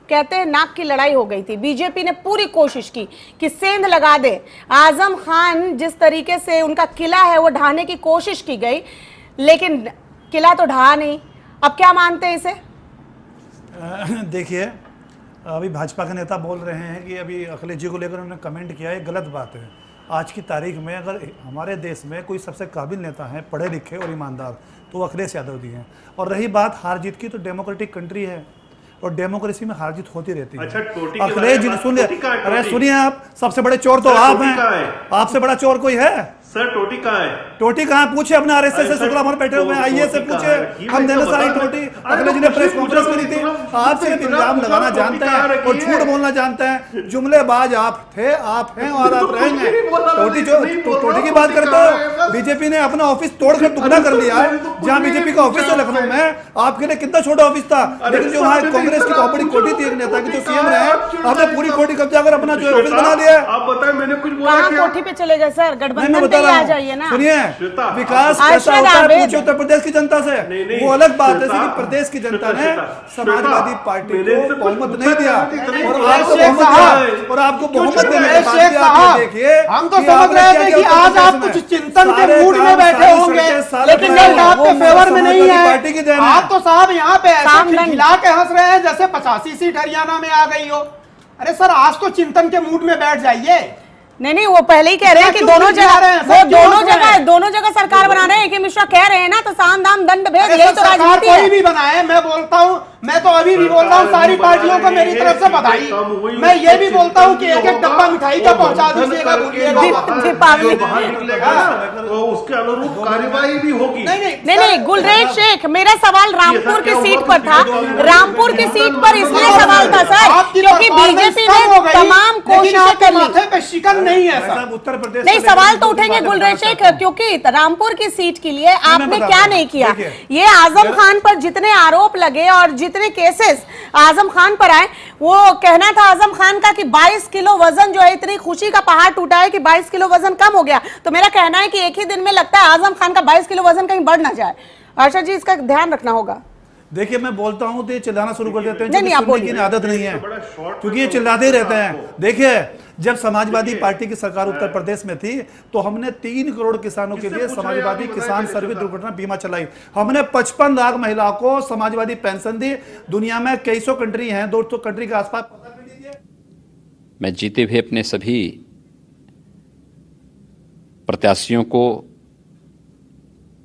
कहते हैं नाक की लड़ाई हो गई थी बीजेपी ने पूरी कोशिश की कि सेंध लगा दे। आज़म खान जिस तरीके से उनका किला है वो ढाने की कोशिश की गई लेकिन किला तो ढहा नहीं। अब क्या मानते हैं इसे? देखिए अभी भाजपा के नेता बोल रहे हैं कि अभी अखिलेश जी को लेकर उन्होंने कमेंट किया है गलत बात है। आज की तारीख में अगर हमारे देश में कोई सबसे काबिल नेता है पढ़े लिखे और ईमानदार तो वो अखिलेश यादव जी हैं। और रही बात हार जीत की तो डेमोक्रेटिक कंट्री है और डेमोक्रेसी में हार जीत होती रहती है। अच्छा, टोटी अखिलेश जी ने बात- सुन लिया टोटी कहाँ है, अरे सुनिए आप सबसे बड़े चोर तो आप हैं। आपसे बड़ा चोर कोई है? सर टोटी कहाँ है? टोटी कहाँ पूछे अपने आरएसएस अरे से सर, शुक्ला मोहन बैठे हुए तो- आइए से पूछे कहाँ रखी है? हम देने तो सारी टोटी। अखिलेश जी तो ने प्रेस कॉन्फ्रेंस करी थी पूछो, आप पूछो, सिर्फ़ इल्ज़ाम लगाना जानते हैं और झूठ बोलना जानते हैं। जुमलेबाज आप थे आप हैं और आप तो रहेंगे टोटी जो तो टोटी की बात करते हो? बीजेपी ने अपना ऑफ़िस तोड़कर टुकड़ा कर तो लिया है तो जहाँ बीजेपी का ऑफ़िस है लखनऊ में। आपके लिए कितना छोटा ऑफ़िस था? लेकिन जो वहाँ कांग्रेस की इतना बड़ी कोटी थी एक नेता की जो सीएम रहे है? आपने पूरी कोटी कब्जा कर अपना जो ऑफ़िस बना लिया है आप बताएँ मैंने कुछ बोला कोठी पे चले गए सर गठबंधन रहा हूँ सुनिए विकास कैसा होता है। पूछे उत्तर प्रदेश की जनता से। नहीं, नहीं, वो अलग बात है सिर्फ़ प्रदेश की जनता ने समाजवादी पार्टी को बहुमत नहीं दिया। और आपको बहुमत दिया और आपको बहुमत देने के बाद भी आप देखिए हम तो समझ रहे थे कि आज आप कुछ चिंतन के मूड में बैठे होंगे लेकिन काम, नहीं आप वो तो फेवर में नहीं है पार्टी की देन आप तो साहब यहाँ पे ऐसे खिलखिला के हंस रहे हैं जैसे पचासी सीट हरियाणा में आ गई हो। अरे सर आज तो चिंतन के मूड में बैठ जाइए। नहीं नहीं वो पहले ही कह रहे हैं कि दोनों जगह वो दोनों जगह दोनों जगह सरकार बना रहे हैं कि मिश्रा कह रहे हैं ना तो साम दाम दंड भेद यही तो राजनीति राजनीति कोई है। भी बनाए मैं बोलता हूँ मैं तो अभी भी बोल रहा हूँ सारी पार्टियों को मेरी तरफ़ से बधाई। मैं ये भी बोलता हूँ कि एक एक डब्बा मिठाई का पहुँचा दीजिएगा दीपावली। तो उसके अनुरूप कार्यवाही भी होगी। नहीं नहीं। नहीं नहीं गुलरेज शेख मेरा सवाल रामपुर की सीट पर था? रामपुर की सीट पर इसलिए सवाल था सर क्योंकि बीजेपी ने तमाम कोशिशें कर ली। शिकन नहीं है सर। उत्तर प्रदेश नहीं सवाल तो उठेंगे गुलरेज शेख हूँ। क्योंकि रामपुर की सीट के लिए आपने क्या नहीं किया? ये आज़म खान पर जितने आरोप लगे और जितने केसेस आज़म खान पर आए। वो कहना था आज़म खान का कि 22 किलो वज़न जो है, इतनी खुशी का पहाड़ टूटा है कि 22 किलो वज़न कम हो गया। तो मेरा कहना है कि एक ही दिन में लगता है आज़म खान का 22 किलो वज़न कहीं बढ़ ना जाए। आशा जी, इसका ध्यान रखना होगा। देखिए मैं बोलता हूँ तो ये चिल्लाना शुरू कर देते हैं नहीं, नहीं, आप सुनने की बोलिए। आदत नहीं है क्योंकि ये चिल्लाते ही रहते हैं। देखिए जब समाजवादी पार्टी की सरकार उत्तर प्रदेश में थी तो हमने तीन करोड़ किसानों के लिए समाजवादी किसान सर्विस दुर्घटना बीमा चलाई। हमने पचपन लाख महिलाओं को समाजवादी पेंशन दी। दुनिया में कई सौ कंट्री हैं दो सौ कंट्री के आसपास। मैं जीते हुए अपने सभी प्रत्याशियों को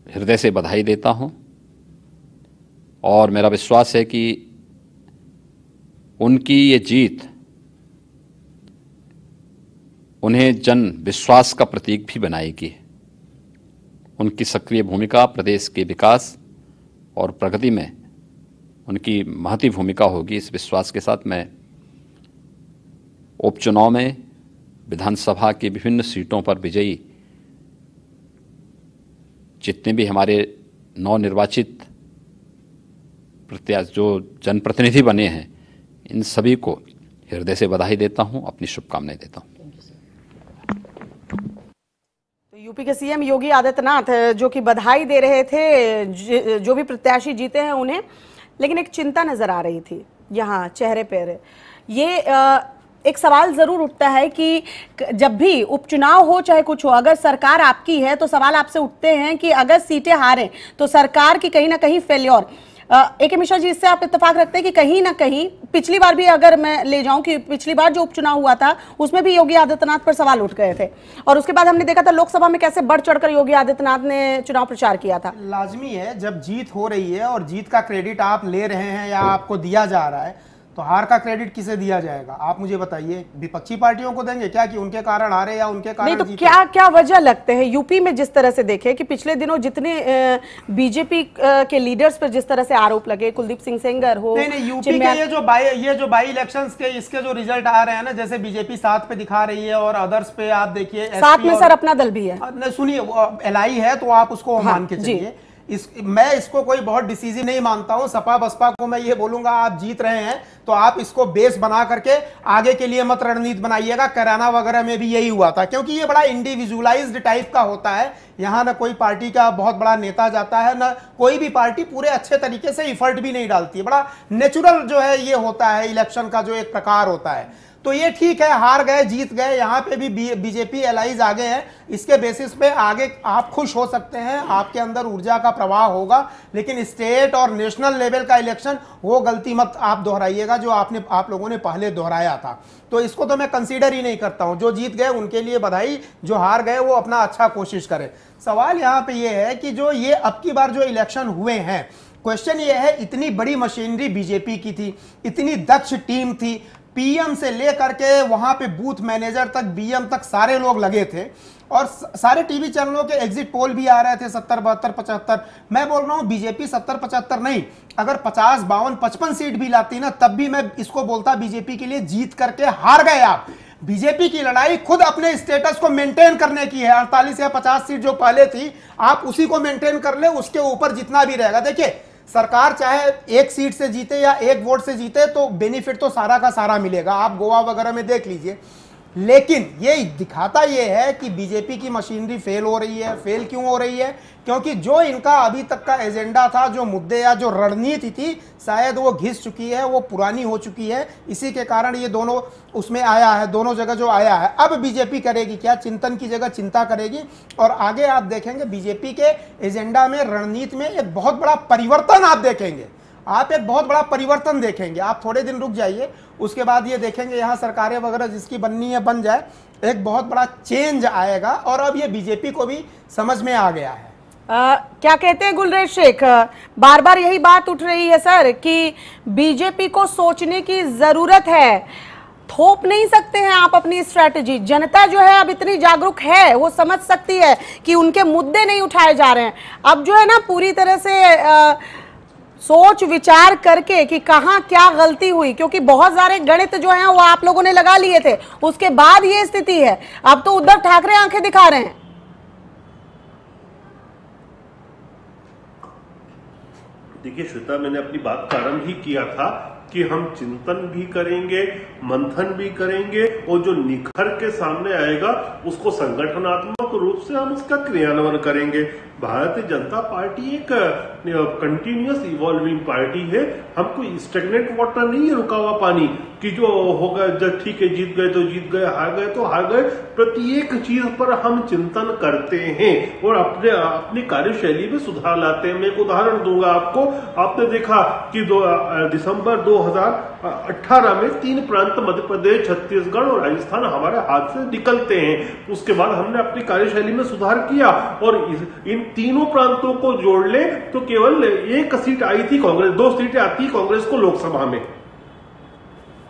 हृदय से बधाई देता हूँ। और मेरा विश्वास है कि उनकी ये जीत, उन्हें जन विश्वास का प्रतीक भी बनाएगी। उनकी सक्रिय भूमिका प्रदेश के विकास और प्रगति में उनकी महती भूमिका होगी। इस विश्वास के साथ मैं उपचुनाव में विधानसभा की विभिन्न सीटों पर विजयी, जितने भी हमारे नवनिर्वाचित प्रत्याश जो जनप्रतिनिधि बने हैं, इन सभी को हृदय से बधाई देता हूँ, अपनी शुभकामनाएँ देता हूँ। तो यूपी के सीएम योगी आदित्यनाथ, जो कि बधाई दे रहे थे, जो भी प्रत्याशी जीते हैं उन्हें, लेकिन एक चिंता नज़र आ रही थी, यहाँ चेहरे पर। ये एक सवाल ज़रूर उठता है कि जब भी उपचुनाव हो, चाहे कुछ हो, अगर सरकार आपकी है तो सवाल आपसे उठते हैं कि अगर सीटें हारें तो सरकार की कहीं ना कहीं फेल्योर ए के मिश्रा जी, इससे आप इतफाक रखते हैं कि कहीं ना कहीं पिछली बार भी अगर मैं ले जाऊँ कि पिछली बार जो उपचुनाव हुआ था, उसमें भी योगी आदित्यनाथ पर सवाल उठ गए थे। और उसके बाद हमने देखा था लोकसभा में कैसे बढ़ चढ़कर योगी आदित्यनाथ ने चुनाव प्रचार किया था। लाजमी है, जब जीत हो रही है और जीत का क्रेडिट आप ले रहे हैं या आपको दिया जा रहा है तो हार का क्रेडिट किसे दिया जाएगा? आप मुझे बताइए। विपक्षी पार्टियों को देंगे क्या कि उनके कारण हारे या उनके कारण नहीं तो? क्या क्या वजह लगते हैं? यूपी में जिस तरह से देखे कि पिछले दिनों जितने बीजेपी के लीडर्स पर जिस तरह से आरोप लगे कुलदीप सिंह सेंगर हो नहीं नहीं यूपी के ये जो बाई ये जो बाई इलेक्शंस के इसके जो रिज़ल्ट आ रहे हैं ना जैसे बीजेपी सात पे दिखा रही है और अदर्स पे आप देखिए साथ में सर अपना दल भी है। सुनिए एल है तो आप उसको हाँ, मान के। चलिए। इस, मैं इसको कोई बहुत डिसीज़न नहीं मानता हूँ। सपा बसपा को मैं ये बोलूँगा, आप जीत रहे हैं तो आप इसको बेस बना करके आगे के लिए मत रणनीति बनाइएगा। कराना वगैरह में भी यही हुआ था, क्योंकि ये बड़ा इंडिविजुअलाइज्ड टाइप का होता है। यहाँ ना कोई पार्टी का बहुत बड़ा नेता जाता है, ना कोई भी पार्टी पूरे अच्छे तरीके से इफर्ट भी नहीं डालती है। बड़ा नेचुरल जो है ये होता है इलेक्शन का जो एक प्रकार होता है। तो ये ठीक है, हार गए, जीत गए, यहाँ पे भी बीजेपी एलाइज आगे हैं। इसके बेसिस पे आगे आप खुश हो सकते हैं, आपके अंदर ऊर्जा का प्रवाह होगा, लेकिन स्टेट और नेशनल लेवल का इलेक्शन वो गलती मत आप दोहराइएगा, जो आपने, आप लोगों ने पहले दोहराया था। तो इसको तो मैं कंसीडर ही नहीं करता हूँ। जो जीत गए, उनके लिए बधाई, जो हार गए, वो अपना अच्छा कोशिश करें। सवाल यहाँ पे ये है कि जो ये अब की बार जो इलेक्शन हुए हैं क्वेश्चन ये है, इतनी बड़ी मशीनरी बीजेपी की थी, इतनी दक्ष टीम थी पीएम से लेकर के वहाँ पे बूथ मैनेजर तक, बीएम तक सारे लोग लगे थे। और सारे टीवी चैनलों के एग्जिट पोल भी आ रहे थे, सत्तर, बहत्तर, पचहत्तर। मैं बोल रहा हूँ, बीजेपी सत्तर, पचहत्तर नहीं। अगर पचास, बावन, पचपन सीट भी लाती ना, तब भी मैं इसको बोलता, बीजेपी के लिए जीत करके हार गए आप। बीजेपी की लड़ाई खुद अपने स्टेटस को मेंटेन करने की है। 48 या 50 सीट जो पहले थी, आप उसी को मेंटेन कर ले, उसके ऊपर जितना भी रहेगा। देखिए सरकार चाहे एक सीट से जीते या एक वोट से जीते तो बेनिफिट तो सारा का सारा मिलेगा। आप गोवा वगैरह में देख लीजिए। लेकिन ये दिखाता ये है कि बीजेपी की मशीनरी फेल हो रही है, फेल क्यों हो रही है? क्योंकि जो इनका अभी तक का एजेंडा था, जो मुद्दे या जो रणनीति थी, शायद वो घिस चुकी है, वो पुरानी हो चुकी है। इसी के कारण ये दोनों उसमें आया है, दोनों जगह जो आया है। अब बीजेपी करेगी क्या? चिंतन की जगह चिंता करेगी। और आगे आप देखेंगे बीजेपी के एजेंडा में, रणनीति में एक बहुत बड़ा परिवर्तन आप देखेंगे। आप एक बहुत बड़ा परिवर्तन देखेंगे। आप थोड़े दिन रुक जाइए उसके बाद ये देखेंगे यहाँ सरकारें वगैरह जिसकी बननी है बन जाए एक बहुत बड़ा चेंज आएगा और अब ये बीजेपी को भी समझ में आ गया है। आ, क्या कहते हैं गुलरेज शेख? बार बार यही बात उठ रही है सर कि बीजेपी को सोचने की ज़रूरत है। थोप नहीं सकते हैं आप अपनी स्ट्रैटेजी जनता जो है अब इतनी जागरूक है वो समझ सकती है कि उनके मुद्दे नहीं उठाए जा रहे हैं। अब जो है ना पूरी तरह से आ, सोच विचार करके कि कहाँ क्या गलती हुई, क्योंकि बहुत सारे गणित जो हैं वो आप लोगों ने लगा लिए थे। उसके बाद ये स्थिति है। अब तो उद्धव ठाकरे आँखें दिखा रहे हैं। देखिए, श्वेता, मैंने अपनी बात का आरंभ ही किया था कि हम चिंतन भी करेंगे, मंथन भी करेंगे, और जो निखर के सामने आएगा, उसको संगठनात्मक रूप से हम उसका क्रियान्वयन करेंगे। भारतीय जनता पार्टी एक कंटिन्यूस इवॉल्विंग पार्टी है। हमको स्टेगनेंट वाटर नहीं है रुका हुआ पानी कि जो होगा, जब ठीक है, जीत गए तो जीत गए, हार गए तो हार गए। प्रत्येक चीज़ पर हम चिंतन करते हैं और अपने, अपनी कार्यशैली में सुधार लाते हैं। मैं एक उदाहरण दूँगा आपको। आपने देखा कि दो दिसंबर 2018 में तीन प्रांत मध्य प्रदेश, छत्तीसगढ़ और राजस्थान हमारे हाथ से निकलते हैं। उसके बाद हमने अपनी कार्यशैली में सुधार किया और इन तीनों प्रांतों को जोड़ ले तो केवल एक सीट आई थी कांग्रेस, दो सीटें आती कांग्रेस को लोकसभा में।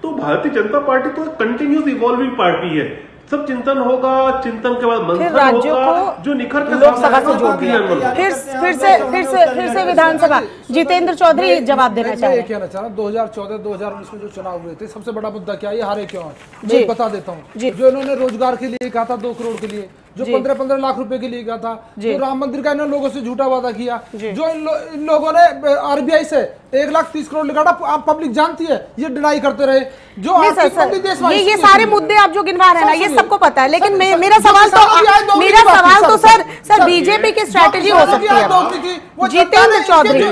तो भारतीय जनता पार्टी तो कंटिन्यूस इवॉल्विंग पार्टी है। सब चिंतन होगा चिंतन के बाद मंथन राज्यों होगा को जो निखर के लोकसभा से जोड़ दिया। फिर फिर से फिर से फिर से विधानसभा। जितेंद्र चौधरी जवाब देना मैं- चाह मैं रहे ये हैं दो हज़ार रहा हूँ 2014 2019 में जो चुनाव हुए थे सबसे बड़ा मुद्दा क्या है? ये हारे क्यों हैं? जी। मैं बता देता हूँ। जो इन्होंने रोज़गार के लिए कहा था दो करोड़ के लिए जो पंद्रह पंद्रह लाख रुपए के लिए कहा था जी। जो राम मंदिर का इन्होंने लोगों से झूठा वादा किया जो। इन, लो, इन लोगों ने आरबीआई से एक लाख तीस करोड़ निकाला आप पब्लिक जानती है ये डिनाई करते रहे। जो सर सर ये ये सारे मुद्दे आप जो गिनवा रहे हैं ना ये सबको पता है लेकिन सर, मेरा सवाल तो मेरा सवाल तो सर, सर बीजेपी की स्ट्रैटेजी हो सकती है। जितेंद्र चौधरी।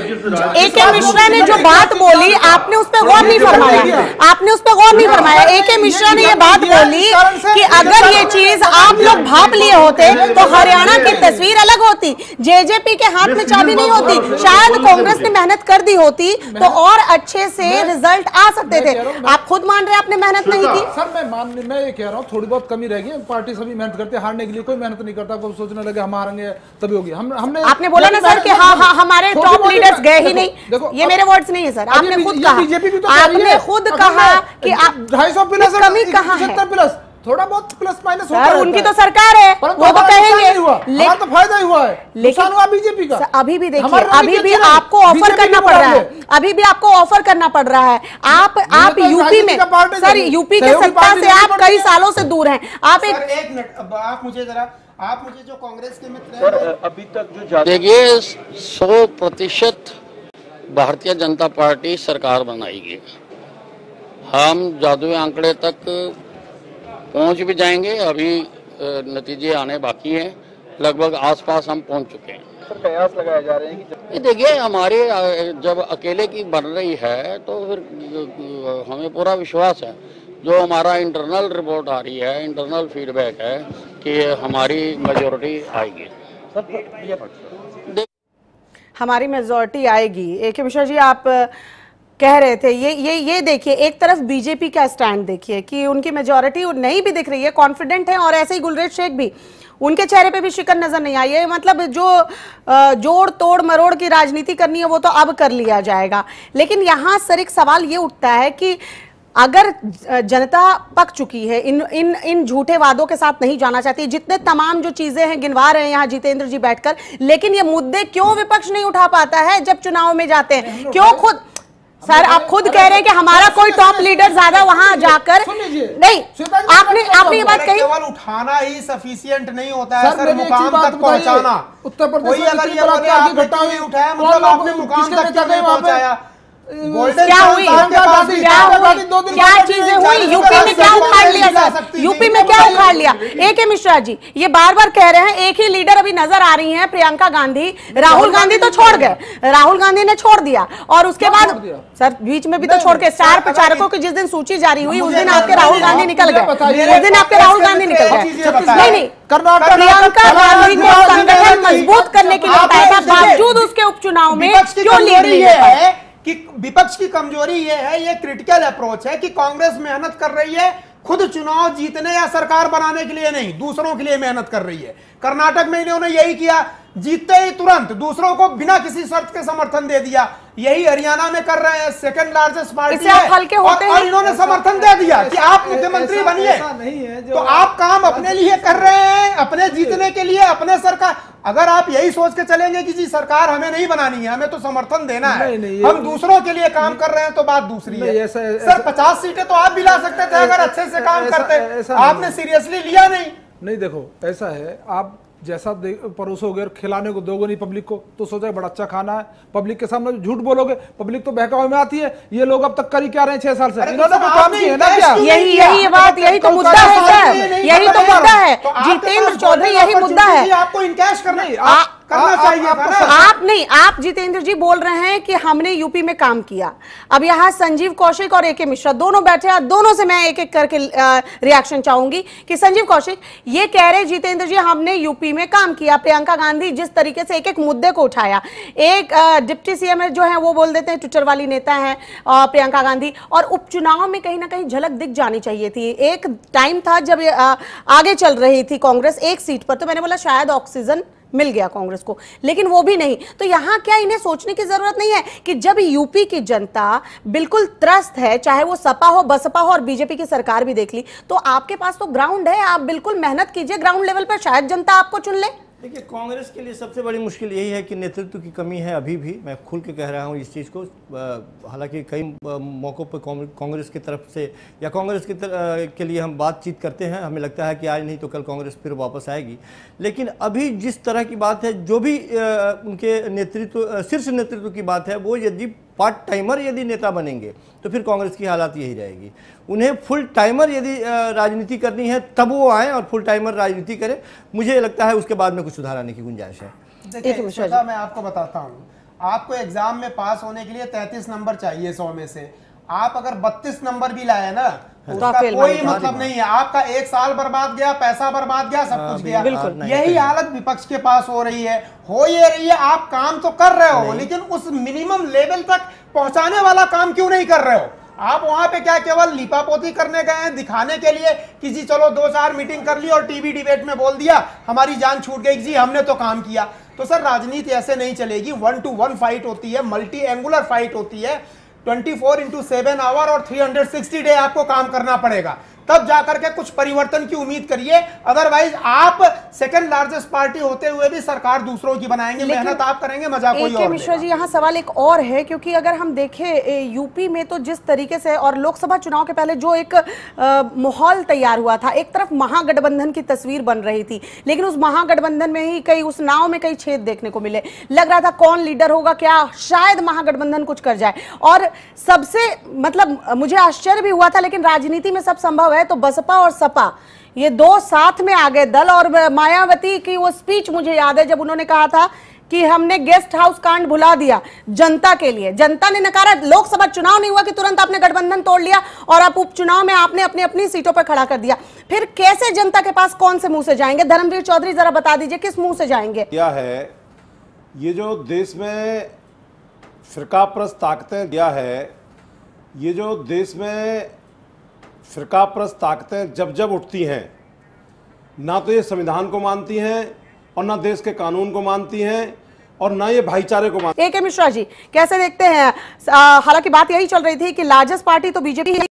ए के मिश्रा ने जो बात बोली आपने उस पर गौर नहीं फरमाया। आपने उस पर गौर नहीं फरमाया। ए के मिश्रा ने ये बात बोली कि अगर ये चीज़ आप लोग भाप लिए होते तो हरियाणा की तस्वीर अलग होती। जेजेपी के हाथ में चाबी नहीं होती। शायद कांग्रेस ने मेहनत कर दी होती तो और अच्छे से रिज़ल्ट आ सकते थे। आप खुद मान रहे आपने मेहनत नहीं की? सर मैं मान मैं ये कह रहा हूँ थोड़ी बहुत कमी रह गई पार्टी सभी मेहनत करते हारने के लिए कोई मेहनत नहीं करता कोई सोचने लगे हम हारेंगे तभी होगी। हम हमने आपने बोला ना सर कि हाँ हाँ हमारे टॉप लीडर्स गए ही नहीं। ये मेरे वर्ड्स नहीं है सर। आपने खुद कहा। तो आपने खुद कहा कि आप ढाई सौ प्लस कमी कहाँ है? थोड़ा बहुत प्लस माइनस होता रहता उनकी तो सरकार है वो तो कहेंगे। हुआ हमारा तो फ़ायदा ही हुआ है। नुकसान हुआ बीजेपी का। अभी भी देखिए अभी भी आपको ऑफ़र करना पड़ रहा है। अभी भी आपको ऑफ़र करना पड़ रहा है। आप आप तो यूपी में सर यूपी के सत्ता से आप कई सालों से दूर हैं। आप एक एक मिनट आप मुझे जरा आप मुझे जो कांग्रेस के मित्र हैं अभी तक जो देखिए सौ प्रतिशत भारतीय जनता पार्टी सरकार बनाएगी। हम जादुई आंकड़े तक पहुँच भी जाएँगे अभी नतीजे आने बाकी हैं। लगभग आसपास हम पहुँच चुके हैं। सर कयास लगाए जा रहे हैं कि ये देखिए हमारे जब अकेले की बन रही है तो फिर हमें पूरा विश्वास है। जो हमारा इंटरनल रिपोर्ट आ रही है इंटरनल फीडबैक है कि हमारी मेजोरिटी आएगी। हमारी मेजोरिटी आएगी। ए के मिश्रा जी आप कह रहे थे ये ये ये देखिए एक तरफ़ बीजेपी का स्टैंड देखिए कि उनकी मेजोरिटी नहीं भी दिख रही है कॉन्फिडेंट है और ऐसे ही गुलरेज शेख भी। उनके चेहरे पे भी शिकन नज़र नहीं आई है। मतलब जो जोड़ तोड़ मरोड़ की राजनीति करनी है वो तो अब कर लिया जाएगा। लेकिन यहाँ सर एक सवाल ये उठता है कि अगर जनता पक चुकी है इन इन इन झूठे वादों के साथ नहीं जाना चाहती जितने तमाम जो चीज़ें हैं गिनवा रहे हैं यहाँ जितेंद्र जी बैठकर लेकिन ये मुद्दे क्यों विपक्ष नहीं उठा पाता है जब चुनाव में जाते हैं? क्यों खुद सर आप खुद कह रहे हैं कि हमारा कोई टॉप लीडर ज़्यादा वहाँ जाकर नहीं आपने आपने ये बात कही केवल उठाना ही सफिशियंट नहीं होता है सर, मुकाम तक। पहुंचाना उत्तर प्रदेश कोई में अगर ये बात आपने हुई, नहीं उठाया मतलब आपने मुकाम तक? पहुँचाया क्या हुई? क्या हुई? क्या बाद चीज़ें हुई? यूपी में क्या उखाड़ लिया सर यूपी में तो क्या उखाड़ लिया? ए के मिश्रा जी ये बार बार कह रहे हैं एक ही लीडर अभी नज़र आ रही हैं प्रियंका गांधी। राहुल गांधी तो छोड़ गए। राहुल गांधी ने छोड़ दिया। और उसके बाद सर बीच में भी तो छोड़ के स्टार प्रचारकों की जिस दिन सूची जारी हुई उस दिन आपके राहुल गांधी निकल गए। उस दिन आपके राहुल गांधी निकल गए। नहीं नहीं। प्रियंका गांधी को संगठन मज़बूत करने के लिए बावजूद उसके उपचुनाव में क्यों लीड? है विपक्ष की कमज़ोरी यह है, ये क्रिटिकल अप्रोच है कि कांग्रेस मेहनत कर रही है, खुद चुनाव जीतने या सरकार बनाने के लिए नहीं, दूसरों के लिए मेहनत कर रही है। कर्नाटक में इन्होंने यही किया जीतते ही तुरंत दूसरों को बिना किसी शर्त के समर्थन दे दिया। यही हरियाणा में कर रहे हैं सेकंड लार्जेस्ट पार्टी आप हल्के होते और हैं? इन्होंने समर्थन दे दिया कि आप मुख्यमंत्री बनिए। ऐसा नहीं है जो तो आप काम अपने लिए कर रहे हैं अपने जीतने के लिए अपने सरकार। अगर आप यही सोच के चलेंगे कि जी सरकार हमें नहीं बनानी है हमें तो समर्थन देना है। नहीं, नहीं, हम दूसरों के लिए काम कर रहे हैं तो बात दूसरी नहीं, है। ऐसा- सर पचास सीटें तो आप भी ला सकते थे अगर अच्छे से काम करते। आपने सीरियसली लिया नहीं। नहीं देखो ऐसा है। आप जैसा परोसोगे और खिलाने को दोगे नहीं पब्लिक को तो सोचा बड़ा अच्छा खाना है। पब्लिक के सामने झूठ बोलोगे पब्लिक तो बहकावे में आती है। ये लोग अब तक करी क्या रहे हैं छह साल से? इन्होंने तो कोई काम किया है ना क्या? यही यही बात यही तो तो मुद्दा है नहीं यही तो मुद्दा है। तो जितेंद्र चौधरी यही मुद्दा है। आपको इनकैश करना नहीं, करना आप- चाहिए आप- आप नहीं आप जितेंद्र जी बोल रहे हैं कि हमने यूपी में काम किया। अब यहाँ संजीव कौशिक और एके मिश्रा दोनों बैठे हैं दोनों से मैं एक एक करके रिएक्शन चाहूँगी कि संजीव कौशिक ये कह रहे जितेंद्र जी हमने यूपी में काम किया। प्रियंका गांधी जिस तरीके से एक एक मुद्दे को उठाया। एक डिप्टी सीएम जो है वो बोल देते हैं ट्विटर वाली नेता है प्रियंका गांधी। और उपचुनाव में कहीं ना कहीं झलक दिख जानी चाहिए थी। एक टाइम था जब आगे चल रही थी कांग्रेस एक सीट पर। तो मैंने बोला शायद ऑक्सीजन मिल गया कांग्रेस को, लेकिन वो भी नहीं। तो यहाँ क्या इन्हें सोचने की ज़रूरत नहीं है कि जब यूपी की जनता बिल्कुल त्रस्त है, चाहे वो सपा हो, बसपा हो और बीजेपी की सरकार भी देख ली तो आपके पास तो ग्राउंड है, आप बिल्कुल मेहनत कीजिए, ग्राउंड लेवल पर शायद जनता आपको चुन ले। देखिए, कांग्रेस के लिए सबसे बड़ी मुश्किल यही है कि नेतृत्व की कमी है अभी भी। मैं खुल के कह रहा हूँ इस चीज़ को। हालाँकि कई मौक़ों पर कांग्रेस की तरफ़ से या कांग्रेस की के लिए हम बातचीत करते हैं, हमें लगता है कि आज नहीं तो कल कांग्रेस फिर वापस आएगी। लेकिन अभी जिस तरह की बात है, जो भी उनके नेतृत्व शीर्ष नेतृत्व की बात है, वो यदि पार्ट टाइमर यदि नेता बनेंगे तो फिर कांग्रेस की हालात यही रहेगी। उन्हें फुल टाइमर यदि राजनीति करनी है तब वो आए और फुल टाइमर राजनीति करें। मुझे लगता है उसके बाद में कुछ सुधार आने की गुंजाइश है। देखिए मैं आपको बताता हूँ। आपको एग्ज़ाम में पास होने के लिए 33 नंबर चाहिए सौ में से। आप अगर 32 नंबर भी लाए ना उसका कोई मतलब नहीं है। आपका एक साल बर्बाद गया पैसा बर्बाद गया सब हाँ, कुछ गया। बिल्कुल। यही हालत विपक्ष के पास हो रही है। हो ये रही है आप काम तो कर रहे हो लेकिन उस मिनिमम लेवल तक पहुँचाने वाला काम क्यों नहीं कर रहे हो? आप वहाँ पे क्या केवल लिपापोती करने गए हैं दिखाने के लिए कि जी चलो दो चार मीटिंग कर ली और टीवी डिबेट में बोल दिया हमारी जान छूट गई जी हमने तो काम किया। तो सर राजनीति ऐसे नहीं चलेगी। वन टू वन फाइट होती है मल्टी एंगुलर फाइट होती है। 24 फोर इंटू सेवन आवर और 360 डे आपको काम करना पड़ेगा। तब जाकर के कुछ परिवर्तन की उम्मीद करिए। अदरवाइज़ आप सेकंड लार्जेस्ट पार्टी होते हुए भी सरकार दूसरों की बनाएँगे मेहनत आप करेंगे मज़ा कोई और मिश्रा जी यहाँ सवाल एक और है क्योंकि अगर हम देखें यूपी में तो जिस तरीके से और लोकसभा चुनाव के पहले जो एक माहौल तैयार हुआ था एक तरफ़ महागठबंधन की तस्वीर बन रही थी लेकिन उस महागठबंधन में ही कई उस नाव में कई छेद देखने को मिले। लग रहा था कौन लीडर होगा क्या शायद महागठबंधन कुछ कर जाए। और सबसे मतलब मुझे आश्चर्य भी हुआ था लेकिन राजनीति में सब संभव है तो बसपा और सपा, ये दो साथ में आ गए दल। और मायावती की वो स्पीच मुझे याद है जब उन्होंने कहा था कि हमने गेस्ट हाउस कांड भुला दिया जनता के लिए। जनता ने नकारा, लोकसभा चुनाव नहीं हुआ कि तुरंत आपने गठबंधन तोड़ लिया और आप उपचुनाव में आपने अपनी अपनी सीटों पर खड़ा कर दिया। फिर कैसे जनता के पास कौन से मुँह से जाएँगे? धर्मवीर चौधरी जरा बता दीजिए, किस मुँह से जाएँगे? क्या है, ये जो देश में फिरकाप्रस्त ताकतें, क्या है, ये जो देश में फिरकाप्रस्त ताकतें जब जब उठती हैं ना तो ये संविधान को मानती हैं और ना देश के कानून को मानती हैं और ना ये भाईचारे को मानती ए के मिश्रा जी कैसे देखते हैं? हालाँकि बात यही चल रही थी कि लार्जेस्ट पार्टी तो बीजेपी है।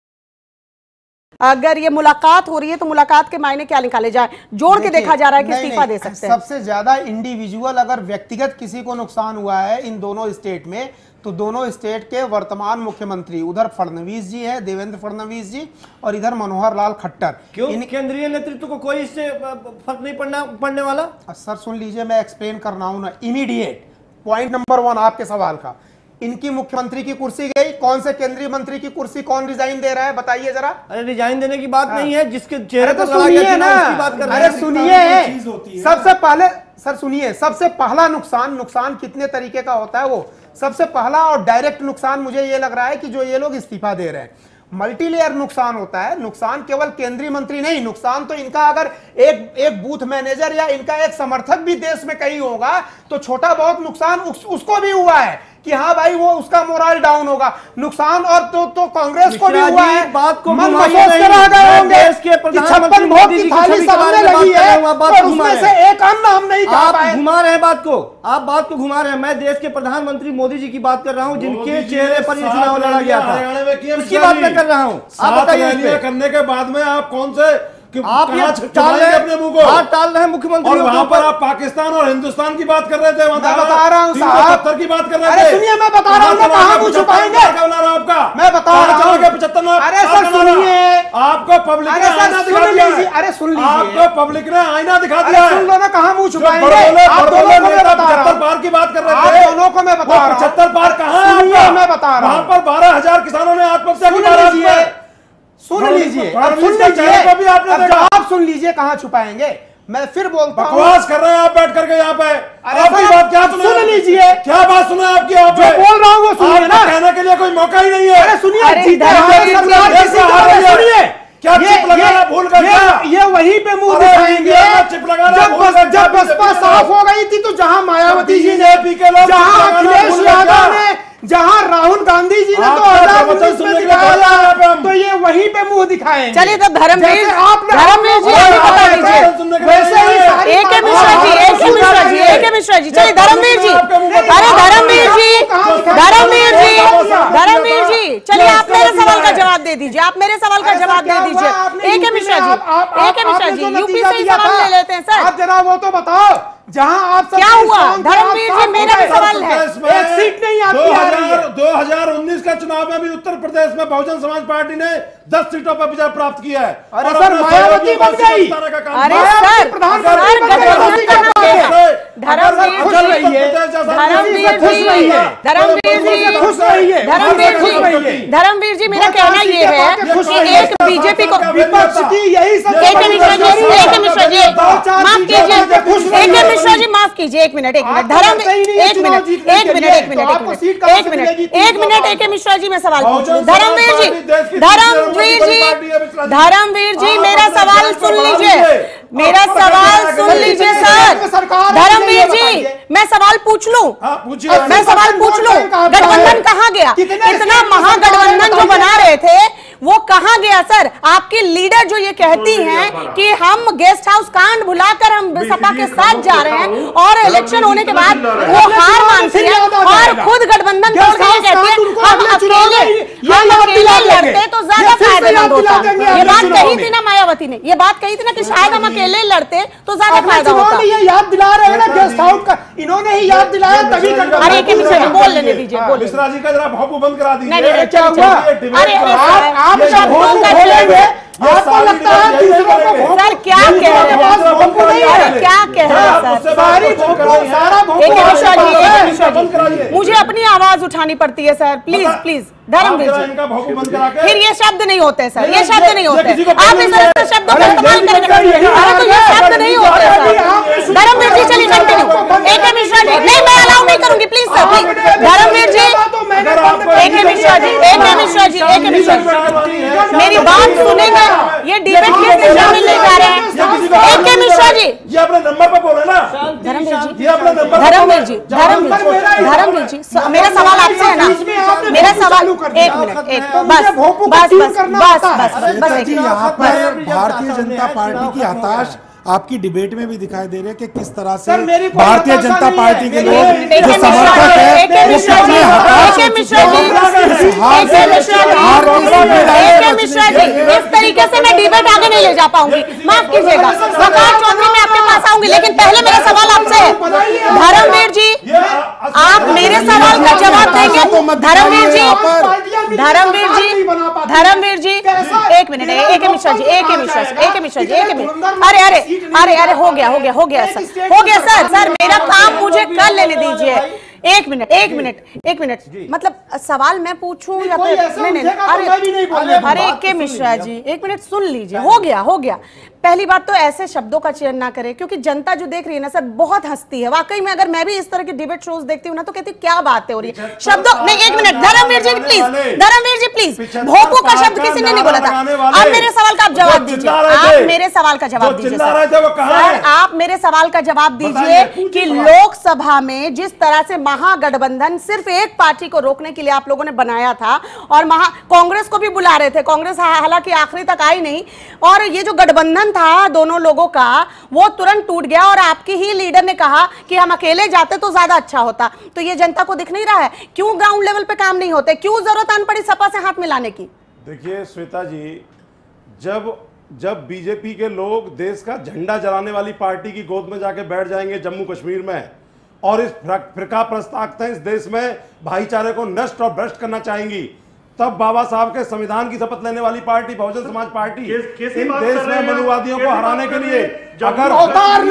अगर ये मुलाकात हो रही है तो मुलाकात के मायने क्या निकाले जाए? जोड़ के देखा जा रहा है कि इस्तीफा दे सकते हैं। सबसे ज़्यादा इंडिविजुअल अगर व्यक्तिगत किसी को नुकसान हुआ है इन दोनों स्टेट में तो दोनों स्टेट के वर्तमान मुख्यमंत्री उधर फडणवीस जी हैं देवेंद्र फडणवीस जी और इधर मनोहर लाल खट्टर। क्यों? केंद्रीय नेतृत्व को कोई इससे फ़र्क नहीं पड़ना पड़ने वाला? सर सुन लीजिए मैं एक्सप्लेन कर रहा हूँ ना इमीडिएट पॉइंट नंबर वन आपके सवाल का। इनकी मुख्यमंत्री की कुर्सी गई कौन से केंद्रीय मंत्री की कुर्सी कौन रिजाइन दे रहा है बताइए जरा। अरे रिजाइन देने की बात नहीं है जिसके चेहरे तो सुनिए ना। बात कर अरे सुनिए। सबसे पहले सर सुनिए सबसे पहला नुकसान नुकसान कितने तरीके का होता है वो? सबसे पहला और डायरेक्ट नुकसान मुझे ये लग रहा है कि जो ये लोग इस्तीफा दे रहे हैं। मल्टीलेयर नुकसान होता है। नुकसान केवल केंद्रीय मंत्री नहीं नुकसान तो इनका अगर एक एक बूथ मैनेजर या इनका एक समर्थक भी देश में कहीं होगा तो छोटा बहुत नुकसान उस, उसको भी हुआ है। कि हाँ भाई वो उसका मोरल डाउन होगा। नुकसान और तो तो कांग्रेस को भी हुआ है। बात को मन गए होंगे छप्पन भोग की थाली सामने लगी है आप बात और घुमा उसमें रहे से एक अन्न हम नहीं आप घुमा रहे हैं बात को? आप बात को घुमा रहे हैं। मैं देश के प्रधानमंत्री मोदी जी की बात कर रहा हूँ जिनके चेहरे पर ये चुनाव लड़ा गया था। हरियाणा उसकी बात मैं कर रहा हूँ। आप बताइए। करने के बाद में आप कौन से आप ये टाल रहे अपने मुँह को? हाथ टाल रहे हैं और मुख्यमंत्रियों वहाँ पर आप पाकिस्तान और हिंदुस्तान की बात कर रहे थे मैं बता रहा हूँ साहब। की बात कर रहे थे। सुनिए, मैं बता रहा हूँ कहाँ मुँह छुपाएँगे? आपका। मैं बता रहा हूँ। पचहत्तर अरे सर, सुनिए। आपको पब्लिक अरे ने आईना दिखा दिया अरे सुन लीजिए। आपको पब्लिक ने आईना दिखा दिया सुन लो ना कहाँ मुँह छुपाएँगे? आप दोनों को मैं बता रहा 75 हूँ। पार की बात कर रहे थे। दोनों को मैं बता रहा हूँ। पचहत्तर पार कहाँ है मैं बता रहा हूँ। वहाँ पर बारह हज़ार किसानों ने आत्महत्या की सुन लीजिए। में। सुन लीजिए अब सुन लीजिए पर आपने आप सुन लीजिए कहाँ छुपाएँगे? मैं फिर बोलता हूँ। बकवास कर रहे हैं आप बैठ करके यहाँ पे। अरे आपकी बात क्या सुने सुन? लीजिए। क्या बात सुने आपकी आप जो बोल रहा हूँ वो सुनिए ना। कहने के लिए कोई मौका ही नहीं है। अरे सुनिए। सुनिए। क्या ये- चिप लगाना भूल गए ये- ये वहीं पे मुँह दिखाएँगे। चिप लगाना जब बस जब बसपा साफ़ हो गई थी तो जहाँ मायावती जी ने बीजेपी के लोग जहाँ अखिलेश यादव ने जहाँ राहुल गांधी जी ने आपका दो हज़ार उन्नीस में दिखाया। तो ये वहीं पे मुँह दिखाएँगे। चलिए तो धर्मवीर आपने धर्मवीर जी बता दीजिए। के वैसे ही है। मिश्रा जी आप एक मिश्रा जी एक है मिश्रा जी। चलिए धर्मवीर जी अरे धर्मवीर जी धर्मवीर जी धर्मवीर जी चलिए आप मेरे सवाल का जवाब दे दीजिए आप मेरे सवाल का जवाब दे दीजिए। है यूपी मिश्रा जी है आप- मिश्रा जी यूपी से ही सवाल ले लेते हैं सर। आप जरा वो तो बताओ। जहाँ आप सब क्या हुआ? धर्मवीर जी, मेरा भी सवाल है। एक सीट नहीं आपकी आ रही है 2000 2019 का चुनाव में भी उत्तर प्रदेश में बहुजन समाज पार्टी ने 10 सीटों पर विजय प्राप्त किया है। अरे सर, मायावती बन गई। अरे। सर धर्मवीर जी रहिए। धर्मवीर खुश जी रहिए। धर्मवीर जी खुश रहिए। धर्मवीर खुश जी रहिए। धर्मवीर जी मेरा कहना ये है कि एक बीजेपी को विपक्ष की यही एक है मिश्रा जी एक मिश्रा जी माफ़ कीजिए एक रहिए। मिश्रा जी माफ़ कीजिए एक मिनट एक मिनट। धर्म एक मिनट एक मिनट एक मिनट तो एक मिनट। एक मिनट एक मिनट एक मिश्रा जी मैं सवाल। पूछूँ धर्मवीर जी की धर्मवीर जी है। धर्मवीर जी मेरा सवाल सुन लीजिए। मेरा सवाल सुन लीजिए सर। धर्मवीर जी मैं सवाल पूछ लूँ? हाँ, मैं सवाल पूछ लूँ? गठबंधन कहाँ गया? कितने इतना महागठबंधन जो बना रहे थे वो कहा गया सर? आपकी लीडर जो ये कहती हैं कि हम गेस्ट हाउस कांड भुलाकर हम सपा के साथ जा रहे हैं और इलेक्शन होने के बाद वो हार मानती है। और खुद गठबंधन तोड़ के कहती है हम अकेले हम अकेले लड़ते तो ज़्यादा फ़ायदेमंद होता। ये बात कही थी ना मायावती ने। ये बात कही थी ना कि शायद हम अकेले लड़ते तो ज़्यादा फ़ायदा होता। ये याद दिला रहे हैं ना गेस्ट हाउस का। इन्होंने ही याद दिलाया तभी अरे के मिश्रा जी बोल लेने दीजिए बोलिए मिश्रा जी का जरा भौपू बंद करा दीजिए। नहीं, नहीं, क्या हुआ? अरे आप ये आपको लगता है दूसरों को भोग सर क्या कह रहे हैं? आप भोग नहीं है क्या कह रहे हैं सर? एक एक मुझे अपनी आवाज़ उठानी पड़ती है सर। Please please. आप धर्मवीर जी इनका भौंकू बंद करा के फिर ये शब्द नहीं होते सर ये शब्द नहीं होते। आप इस नहीं तरह से शब्दों का इस्तेमाल करेंगे तो ये शब्द नहीं होते सर। धर्मवीर जी चलिए कंटिन्यू एक है मिश्रा जी। नहीं मैं अलाउ नहीं करूँगी please sir please Dharamvir ji एक है मिश्रा जी एक है मिश्रा जी एक है मिश्रा जी। मेरी बात सुनेंगे ये डिबेट किस दिशा में ले जा रहे हैं? एक है मिश्रा जी। ये अपने नंबर पर बोले ना। धर्मवीर जी ये अपने नंबर पर धर्मवीर जी धर्मवीर जी धर्मवीर जी मेरा सवाल आपसे है ना? मेरा सवाल एक मिनट एक बस मुझे भोंपू का बस बस बस बस बस श्वेता एक जी मिनट। यहाँ पर भारतीय जनता पार्टी की हताश आपकी डिबेट में भी दिखाई दे रही है कि किस तरह से भारतीय जनता पार्टी के लोग जो समर्थक है वो कितने हताश इस तरीके से मैं डिबेट आगे नहीं ले जा पाऊँगी। माफ़ कीजिएगा। वकार चौधरी मैं पास आऊँगी लेकिन पहले मेरा सवाल आपसे है। धर्मवीर जी आप मेरे सवाल का जवाब देंगे। धर्मवीर जी धर्मवीर जी धर्मवीर जी एक मिनट एक मिश्रा जी एक मिश्रा जी एक मिश्रा जी एक मिनट। अरे अरे अरे अरे हो। गया हो गया हो गया सर। हो गया सर सर मेरा काम मुझे कर लेने दीजिए। एक मिनट एक मिनट एक मिनट। मतलब सवाल मैं पूछूँ या फिर नहीं नहीं तो अरे अरे। के मिश्रा जी एक मिनट सुन लीजिए। हो गया हो गया। पहली बात तो ऐसे शब्दों का चयन ना करें क्योंकि जनता जो देख रही है ना सर बहुत हंसती है। वाकई में अगर मैं भी इस तरह के डिबेट शोज़ देखती हूँ ना तो कहती हूँ क्या बात है हो रही है? शब्दों नहीं एक minute Dharamvir ji please Dharamvir ji please भोपू का शब्द किसी ने नहीं बोला था। आप मेरे सवाल का आप जवाब दीजिए। आप मेरे सवाल का जवाब दीजिए सर। आप मेरे सवाल का जवाब दीजिए कि लोकसभा में जिस तरह से महागठबंधन सिर्फ़ एक पार्टी को रोकने के लिए आप लोगों ने बनाया था और महा कांग्रेस को भी बुला रहे थे। कांग्रेस हालाँकि आखिरी तक आई नहीं और ये जो गठबंधन था दोनों लोगों का, वो तुरंत टूट गया और आपकी ही लीडर ने कहा कि हम अकेले जाते तो ज़्यादा अच्छा होता। तो ये जनता को दिख नहीं रहा है? क्यों ग्राउंड लेवल पे काम नहीं होते? क्यों ज़रूरत आन पड़ी सपा से हाथ मिलाने की? देखिए, श्वेता जी, जब जब बीजेपी के लोग देश का झंडा जलाने वाली पार्टी की गोद में जाके बैठ जाएँगे जम्मू कश्मीर में, और इस फिरका प्रस्तावतें इस देश में, भाईचारे को नष्ट और भ्रष्ट करना चाहेंगी तब बाबा साहब के संविधान की शपथ लेने वाली पार्टी बहुजन समाज पार्टी इन देश में मनुवादियों को हराने के लिए अगर अवतार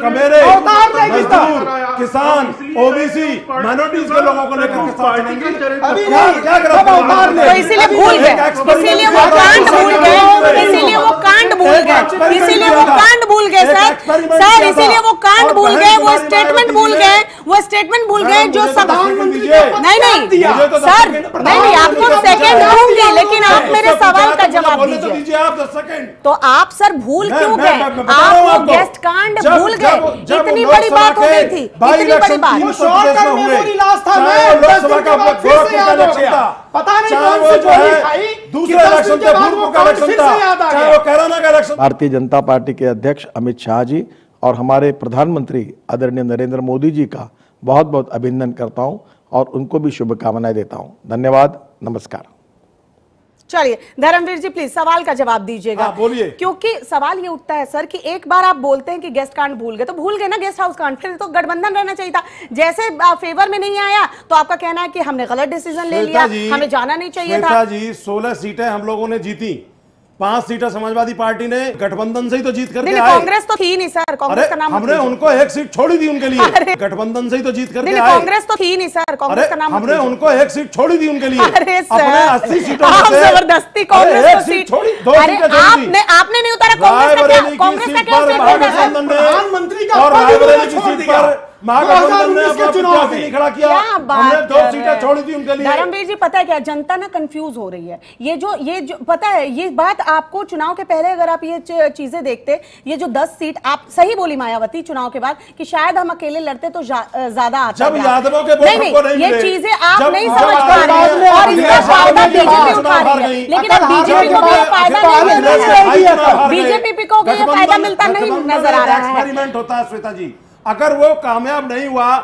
कमेरे मजदूर किसान ओबीसी माइनोरिटीज के लोगों को लेकर के साथ चलेंगे। क्या क्या इसीलिए भूल गए इसीलिए वो कांड भूल गए इसीलिए वो कांड भूल गए। इसीलिए वो कांड भूल गए सर सर इसीलिए वो कांड भूल गए वो स्टेटमेंट भूल गए वो स्टेटमेंट भूल गए जो सब नहीं नहीं। सर नहीं नहीं आपको सेकंड दूँगी लेकिन आप मेरे सवाल का जवाब दीजिए तो आप सर भूल क्यों गए? हूँ आप वो गेस्ट कांड भूल गए। इतनी बड़ी बात हो गई थी इतनी बड़ी बात। वो चाहे वो हो पता नहीं कौन वो सी जो है दूसरे इलेक्शन के बाद वो का कांड इलेक्शन फिर था से याद आ चाहे गया कैराना का इलेक्शन भारतीय जनता पार्टी के अध्यक्ष अमित शाह जी और हमारे प्रधानमंत्री आदरणीय नरेंद्र मोदी जी का बहुत बहुत अभिनंदन करता हूँ और उनको भी शुभकामनाएँ देता हूँ। धन्यवाद नमस्कार। चलिए धर्मवीर जी प्लीज़ सवाल का जवाब दीजिएगा। हाँ, बोलिए। क्योंकि सवाल ये उठता है सर कि एक बार आप बोलते हैं कि गेस्ट कांड भूल गए तो भूल गए ना गेस्ट हाउस कांड फिर तो गठबंधन रहना चाहिए था। जैसे फेवर में नहीं आया तो आपका कहना है कि हमने गलत डिसीज़न ले लिया हमें जाना नहीं चाहिए था। जी सोलह सीटें हम लोगों ने जीती। पाँच सीटें समाजवादी पार्टी ने गठबंधन से ही तो जीत करके आए। कांग्रेस तो थी नहीं सर। कांग्रेस का नाम हमने उनको एक सीट छोड़ी दी उनके लिए। गठबंधन से ही तो जीत करके आए। कांग्रेस तो थी नहीं सर। कांग्रेस का नाम हमने उनको एक सीट छोड़ी दी उनके लिए। अरे अपने अस्सी सीटों में से- ज़बरदस्ती कांग्रेस को सीट सीट छोड़ी दो सीटें आपने आपने नहीं उतारा। कांग्रेस का क्या कांग्रेस का क्या प्रधानमंत्री का और रायबरेली की सीट पर महागठबंधन ने 2019 के अपना चुनाव नहीं खड़ा किया। हमने दो सीटें छोड़ी थी उनके लिए। धर्मवीर जी पता है क्या? जनता ना कंफ्यूज हो रही है। ये जो ये जो पता है ये बात आपको चुनाव के पहले अगर आप ये चीज़ें देखते ये जो 10 सीट आप सही बोली मायावती चुनाव के बाद कि शायद हम अकेले लड़ते तो जा- ज़्यादा आता जब यादवों के नहीं नहीं नहीं ये चीज़ें आप नहीं समझ पा रहे और इसका फ़ायदा बीजेपी उठा रही है। लेकिन अब बीजेपी को भी ये फ़ायदा नहीं मिल रहा है बीजेपी को भी ये फ़ायदा मिलता नहीं नज़र आ रहा है। एक्सपेरिमेंट होता है श्वेता जी। अगर वो कामयाब नहीं हुआ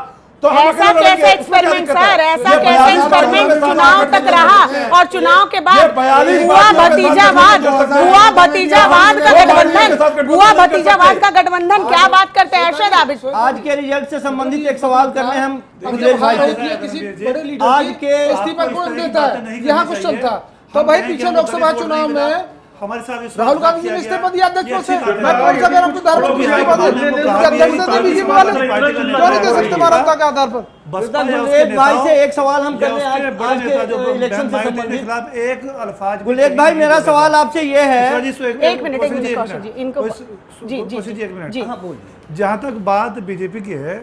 तो ऐसा कैसे एक्सपेरिमेंट सर ऐसा कैसे एक्सपेरिमेंट चुनाव तक रहा और चुनाव के बाद हुआ भतीजावाद हुआ भतीजावाद का गठबंधन हुआ भतीजावाद का गठबंधन क्या बात करते हैं? अरशद आबिद आज के रिज़ल्ट से संबंधित एक सवाल कर रहे हैं हम किसी बड़े लीडर आज के- इस्तीफा कौन देता है? यहाँ क्वेश्चन था। तो भाई पीछे लोकसभा चुनाव में हमारे साथ राहुल गांधी जी ने इस्तीफा दिया अध्यक्ष से मैं कौन सा आपको धारा और पर भी इस्तीफा दे बीजेपी है, वाले क्यों नहीं दे है, सकते मानवता के आधार पर। गुलेब भाई से एक सवाल हम करने आज के इलेक्शन से संबंधित। एक अल्फाज गुलेब भाई मेरा सवाल आपसे ये है। एक मिनट, एक मिनट, जी, इनको- जी, जी, जी, एक मिनट। जी। हाँ बोल जहाँ तक बात बीजेपी की है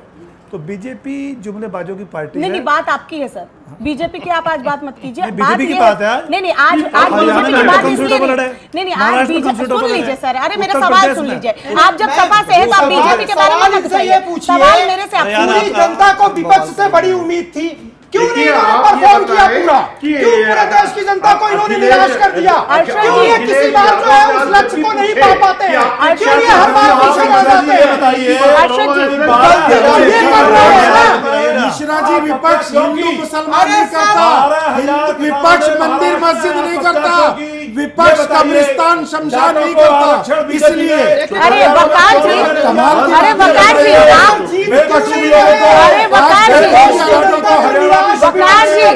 तो बीजेपी जुमलेबाजों की पार्टी नहीं है। नहीं बात आपकी है सर। बीजेपी की आप आज बात मत कीजिए। नहीं, बीजेपी की बात है। नहीं नहीं आज आज बीजेपी की बात इसलिए नहीं। नहीं नहीं आज बीजेपी सुन लीजिए सर। अरे मेरा सवाल सुन लीजिए। आप जब सपा से है तो आप बीजेपी के बारे में सवाल मत मेरे से आप पूरी जनता को विपक्ष से बड़ी उम्मीद थी। क्यों नहीं इन्होंने परफॉर्म किया पूरा? क्यों पूरे देश की जनता को इन्होंने निराश कर दिया? क्यों ये किसी बार जो है उस लक्ष्य को नहीं पा पाते हैं? क्यों ये हर बार पीछे रह जाते हैं। बताइए अर्षद जी ये कर रहे हैं ना? मिश्रा जी विपक्ष हिंदू मुसलमान नहीं करता। विपक्ष मंदिर मस्जिद नहीं करता। विपक्ष कब्रिस्तान शमशान नहीं करता। इसलिए अरे वकार जी अरे वकार। जी अरे वकार जी।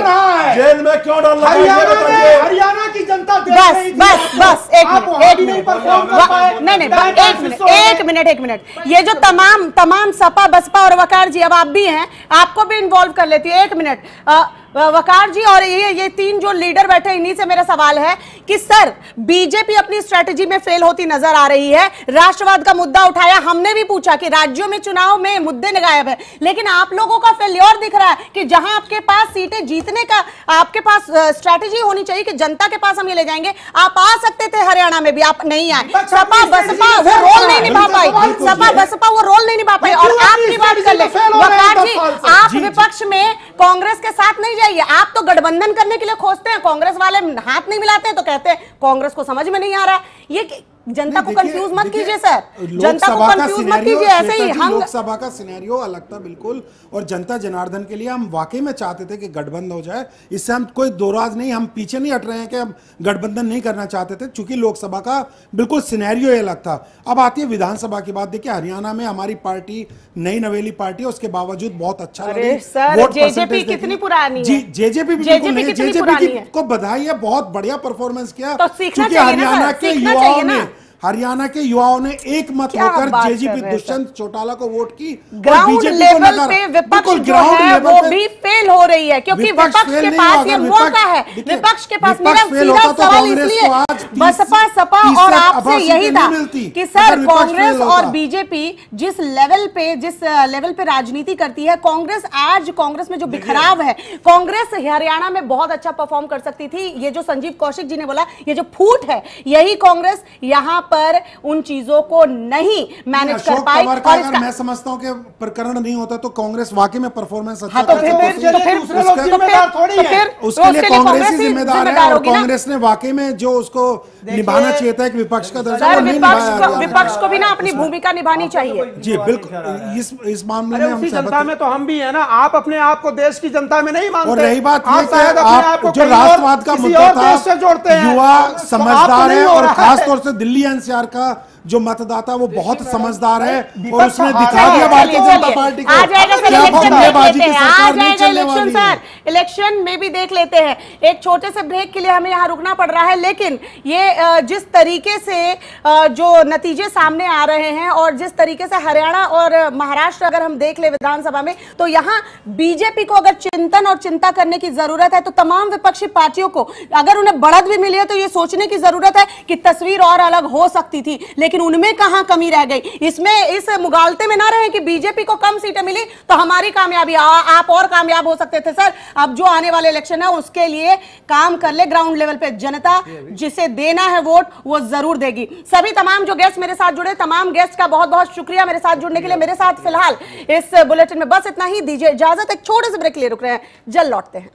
जेल में क्यों डाल है? हरियाणा में बताइए हरियाणा की जनता बस बस बस एक मिनट एक नहीं मिनट। नहीं नहीं एक मिनट एक मिनट एक मिनट। ये जो तमाम तमाम सपा बसपा और वकार जी अब आप भी हैं आपको भी इन्वॉल्व कर लेती है। एक मिनट। वकार जी और ये ये तीन जो लीडर बैठे इन्हीं से मेरा सवाल है कि सर बीजेपी अपनी स्ट्रेटजी में फेल होती नज़र आ रही है। राष्ट्रवाद का मुद्दा उठाया हमने भी पूछा कि राज्यों में चुनाव में मुद्दे गायब है। लेकिन आप लोगों का फेल्योर दिख रहा है कि जहाँ आपके पास सीटें जीतने का आपके पास स्ट्रेटजी होनी चाहिए कि जनता के पास हम ये ले जाएँगे। आप आ सकते थे हरियाणा में भी आप नहीं आए। सपा बसपा वो रोल नहीं निभा पाई। सपा बसपा वो रोल नहीं निभा पाई। और आपकी बात कर ले वकार जी आप विपक्ष में कांग्रेस के साथ नहीं जाइए आप तो गठबंधन करने के लिए खोजते हैं, कांग्रेस वाले हाथ नहीं मिलाते हैं तो कहते हैं, कांग्रेस को समझ में नहीं आ रहा है। ये जनता को कंफ्यूज मत कीजिए सर जनता को कंफ्यूज मत कीजिए ऐसे ही हम लोकसभा का सिनेरियो अलग था बिल्कुल। और जनता जनार्दन के लिए हम वाकई में चाहते थे कि गठबंधन हो जाए। इससे हम कोई दो राज नहीं हम पीछे नहीं हट रहे हैं कि हम गठबंधन नहीं करना चाहते थे चूँकि लोकसभा का बिल्कुल सिनेरियो ये अलग था। अब आती है विधानसभा की बात। देखिए हरियाणा में हमारी पार्टी नई नवेली पार्टी है उसके बावजूद बहुत अच्छा देखिए। कितनी पुरानी जी जेजेपी जेजेपी की बधाई है बहुत बढ़िया परफॉर्मेंस किया। तो चाहिए ना हरियाणा के युवाओं ना। हरियाणा के युवाओं ने एक मत होकर जेजेपी दुष्यंत चौटाला को वोट की ग्राउंड लेवल पे विपक्ष जो है वो भी फेल हो रही है क्योंकि विपक्ष के पास ये मौका है। विपक्ष के पास मेरा सीधा तो सवाल इसलिए बसपा सपा और आपसे यही था कि सर कांग्रेस और बीजेपी जिस लेवल पे जिस लेवल पे राजनीति करती है कांग्रेस आज कांग्रेस में जो बिखराव है कांग्रेस हरियाणा में बहुत अच्छा परफॉर्म कर सकती थी। ये जो संजीव कौशिक जी ने बोला ये जो फूट है यही कांग्रेस यहाँ पर उन चीज़ों को नहीं मैनेज कर पाई और अगर इसका मैं समझता हूँ कि प्रकरण नहीं होता तो कांग्रेस वाकई में परफॉर्मेंस अच्छा हाँ, तो फिर- फिर- तो फिर- उसका- तो तो उसके लिए कांग्रेस ही जिम्मेदार है और कांग्रेस ने वाकई में जो उसको निभाना चाहिए था एक विपक्ष का दर्जा वो नहीं विपक्ष निभाया को विपक्ष को भी ना अपनी भूमिका निभानी चाहिए। जी बिल्कुल। इस इस मामले में हम जनता में तो हम भी है ना। आप अपने आप को देश की जनता में नहीं मानते। और रही बात आप जो राष्ट्रवाद का मुद्दा जोड़ते था हैं। युवा समझदार है और रहा खास तौर से दिल्ली एनसीआर का जो मतदाता वो बहुत समझदार है और उसने दिखा दिया भारतीय जनता पार्टी को। इलेक्शन में भी देख लेते हैं। एक छोटे से ब्रेक के लिए हमें यहाँ रुकना पड़ रहा है लेकिन ये जिस तरीके से जो नतीजे सामने आ रहे हैं और जिस तरीके से हरियाणा और महाराष्ट्र अगर हम देख ले विधानसभा में तो यहाँ बीजेपी को अगर चिंतन और चिंता करने की ज़रूरत है तो तमाम विपक्षी पार्टियों को अगर उन्हें बढ़त भी मिली है तो ये सोचने की ज़रूरत है कि तस्वीर और अलग हो सकती थी। लेकिन उनमें कहाँ कमी रह गई? इसमें, इस मुगालते में ना रहे कि बीजेपी को कम सीटें मिली तो हमारी कामयाबी आप और कामयाब हो सकते थे, सर। अब जो आने वाले इलेक्शन है, उसके लिए काम कर ले ग्राउंड लेवल पे। जनता जिसे देना है वोट, वो ज़रूर देगी। सभी तमाम जो गेस्ट मेरे साथ जुड़े, तमाम गेस्ट का बहुत बहुत शुक्रिया मेरे साथ जुड़ने के लिए। मेरे साथ फ़िलहाल इस बुलेटिन में बस इतना ही। दीजिए इजाज़त। एक छोटे से ब्रेक लिए रुक रहे हैं। जल्द लौटते हैं।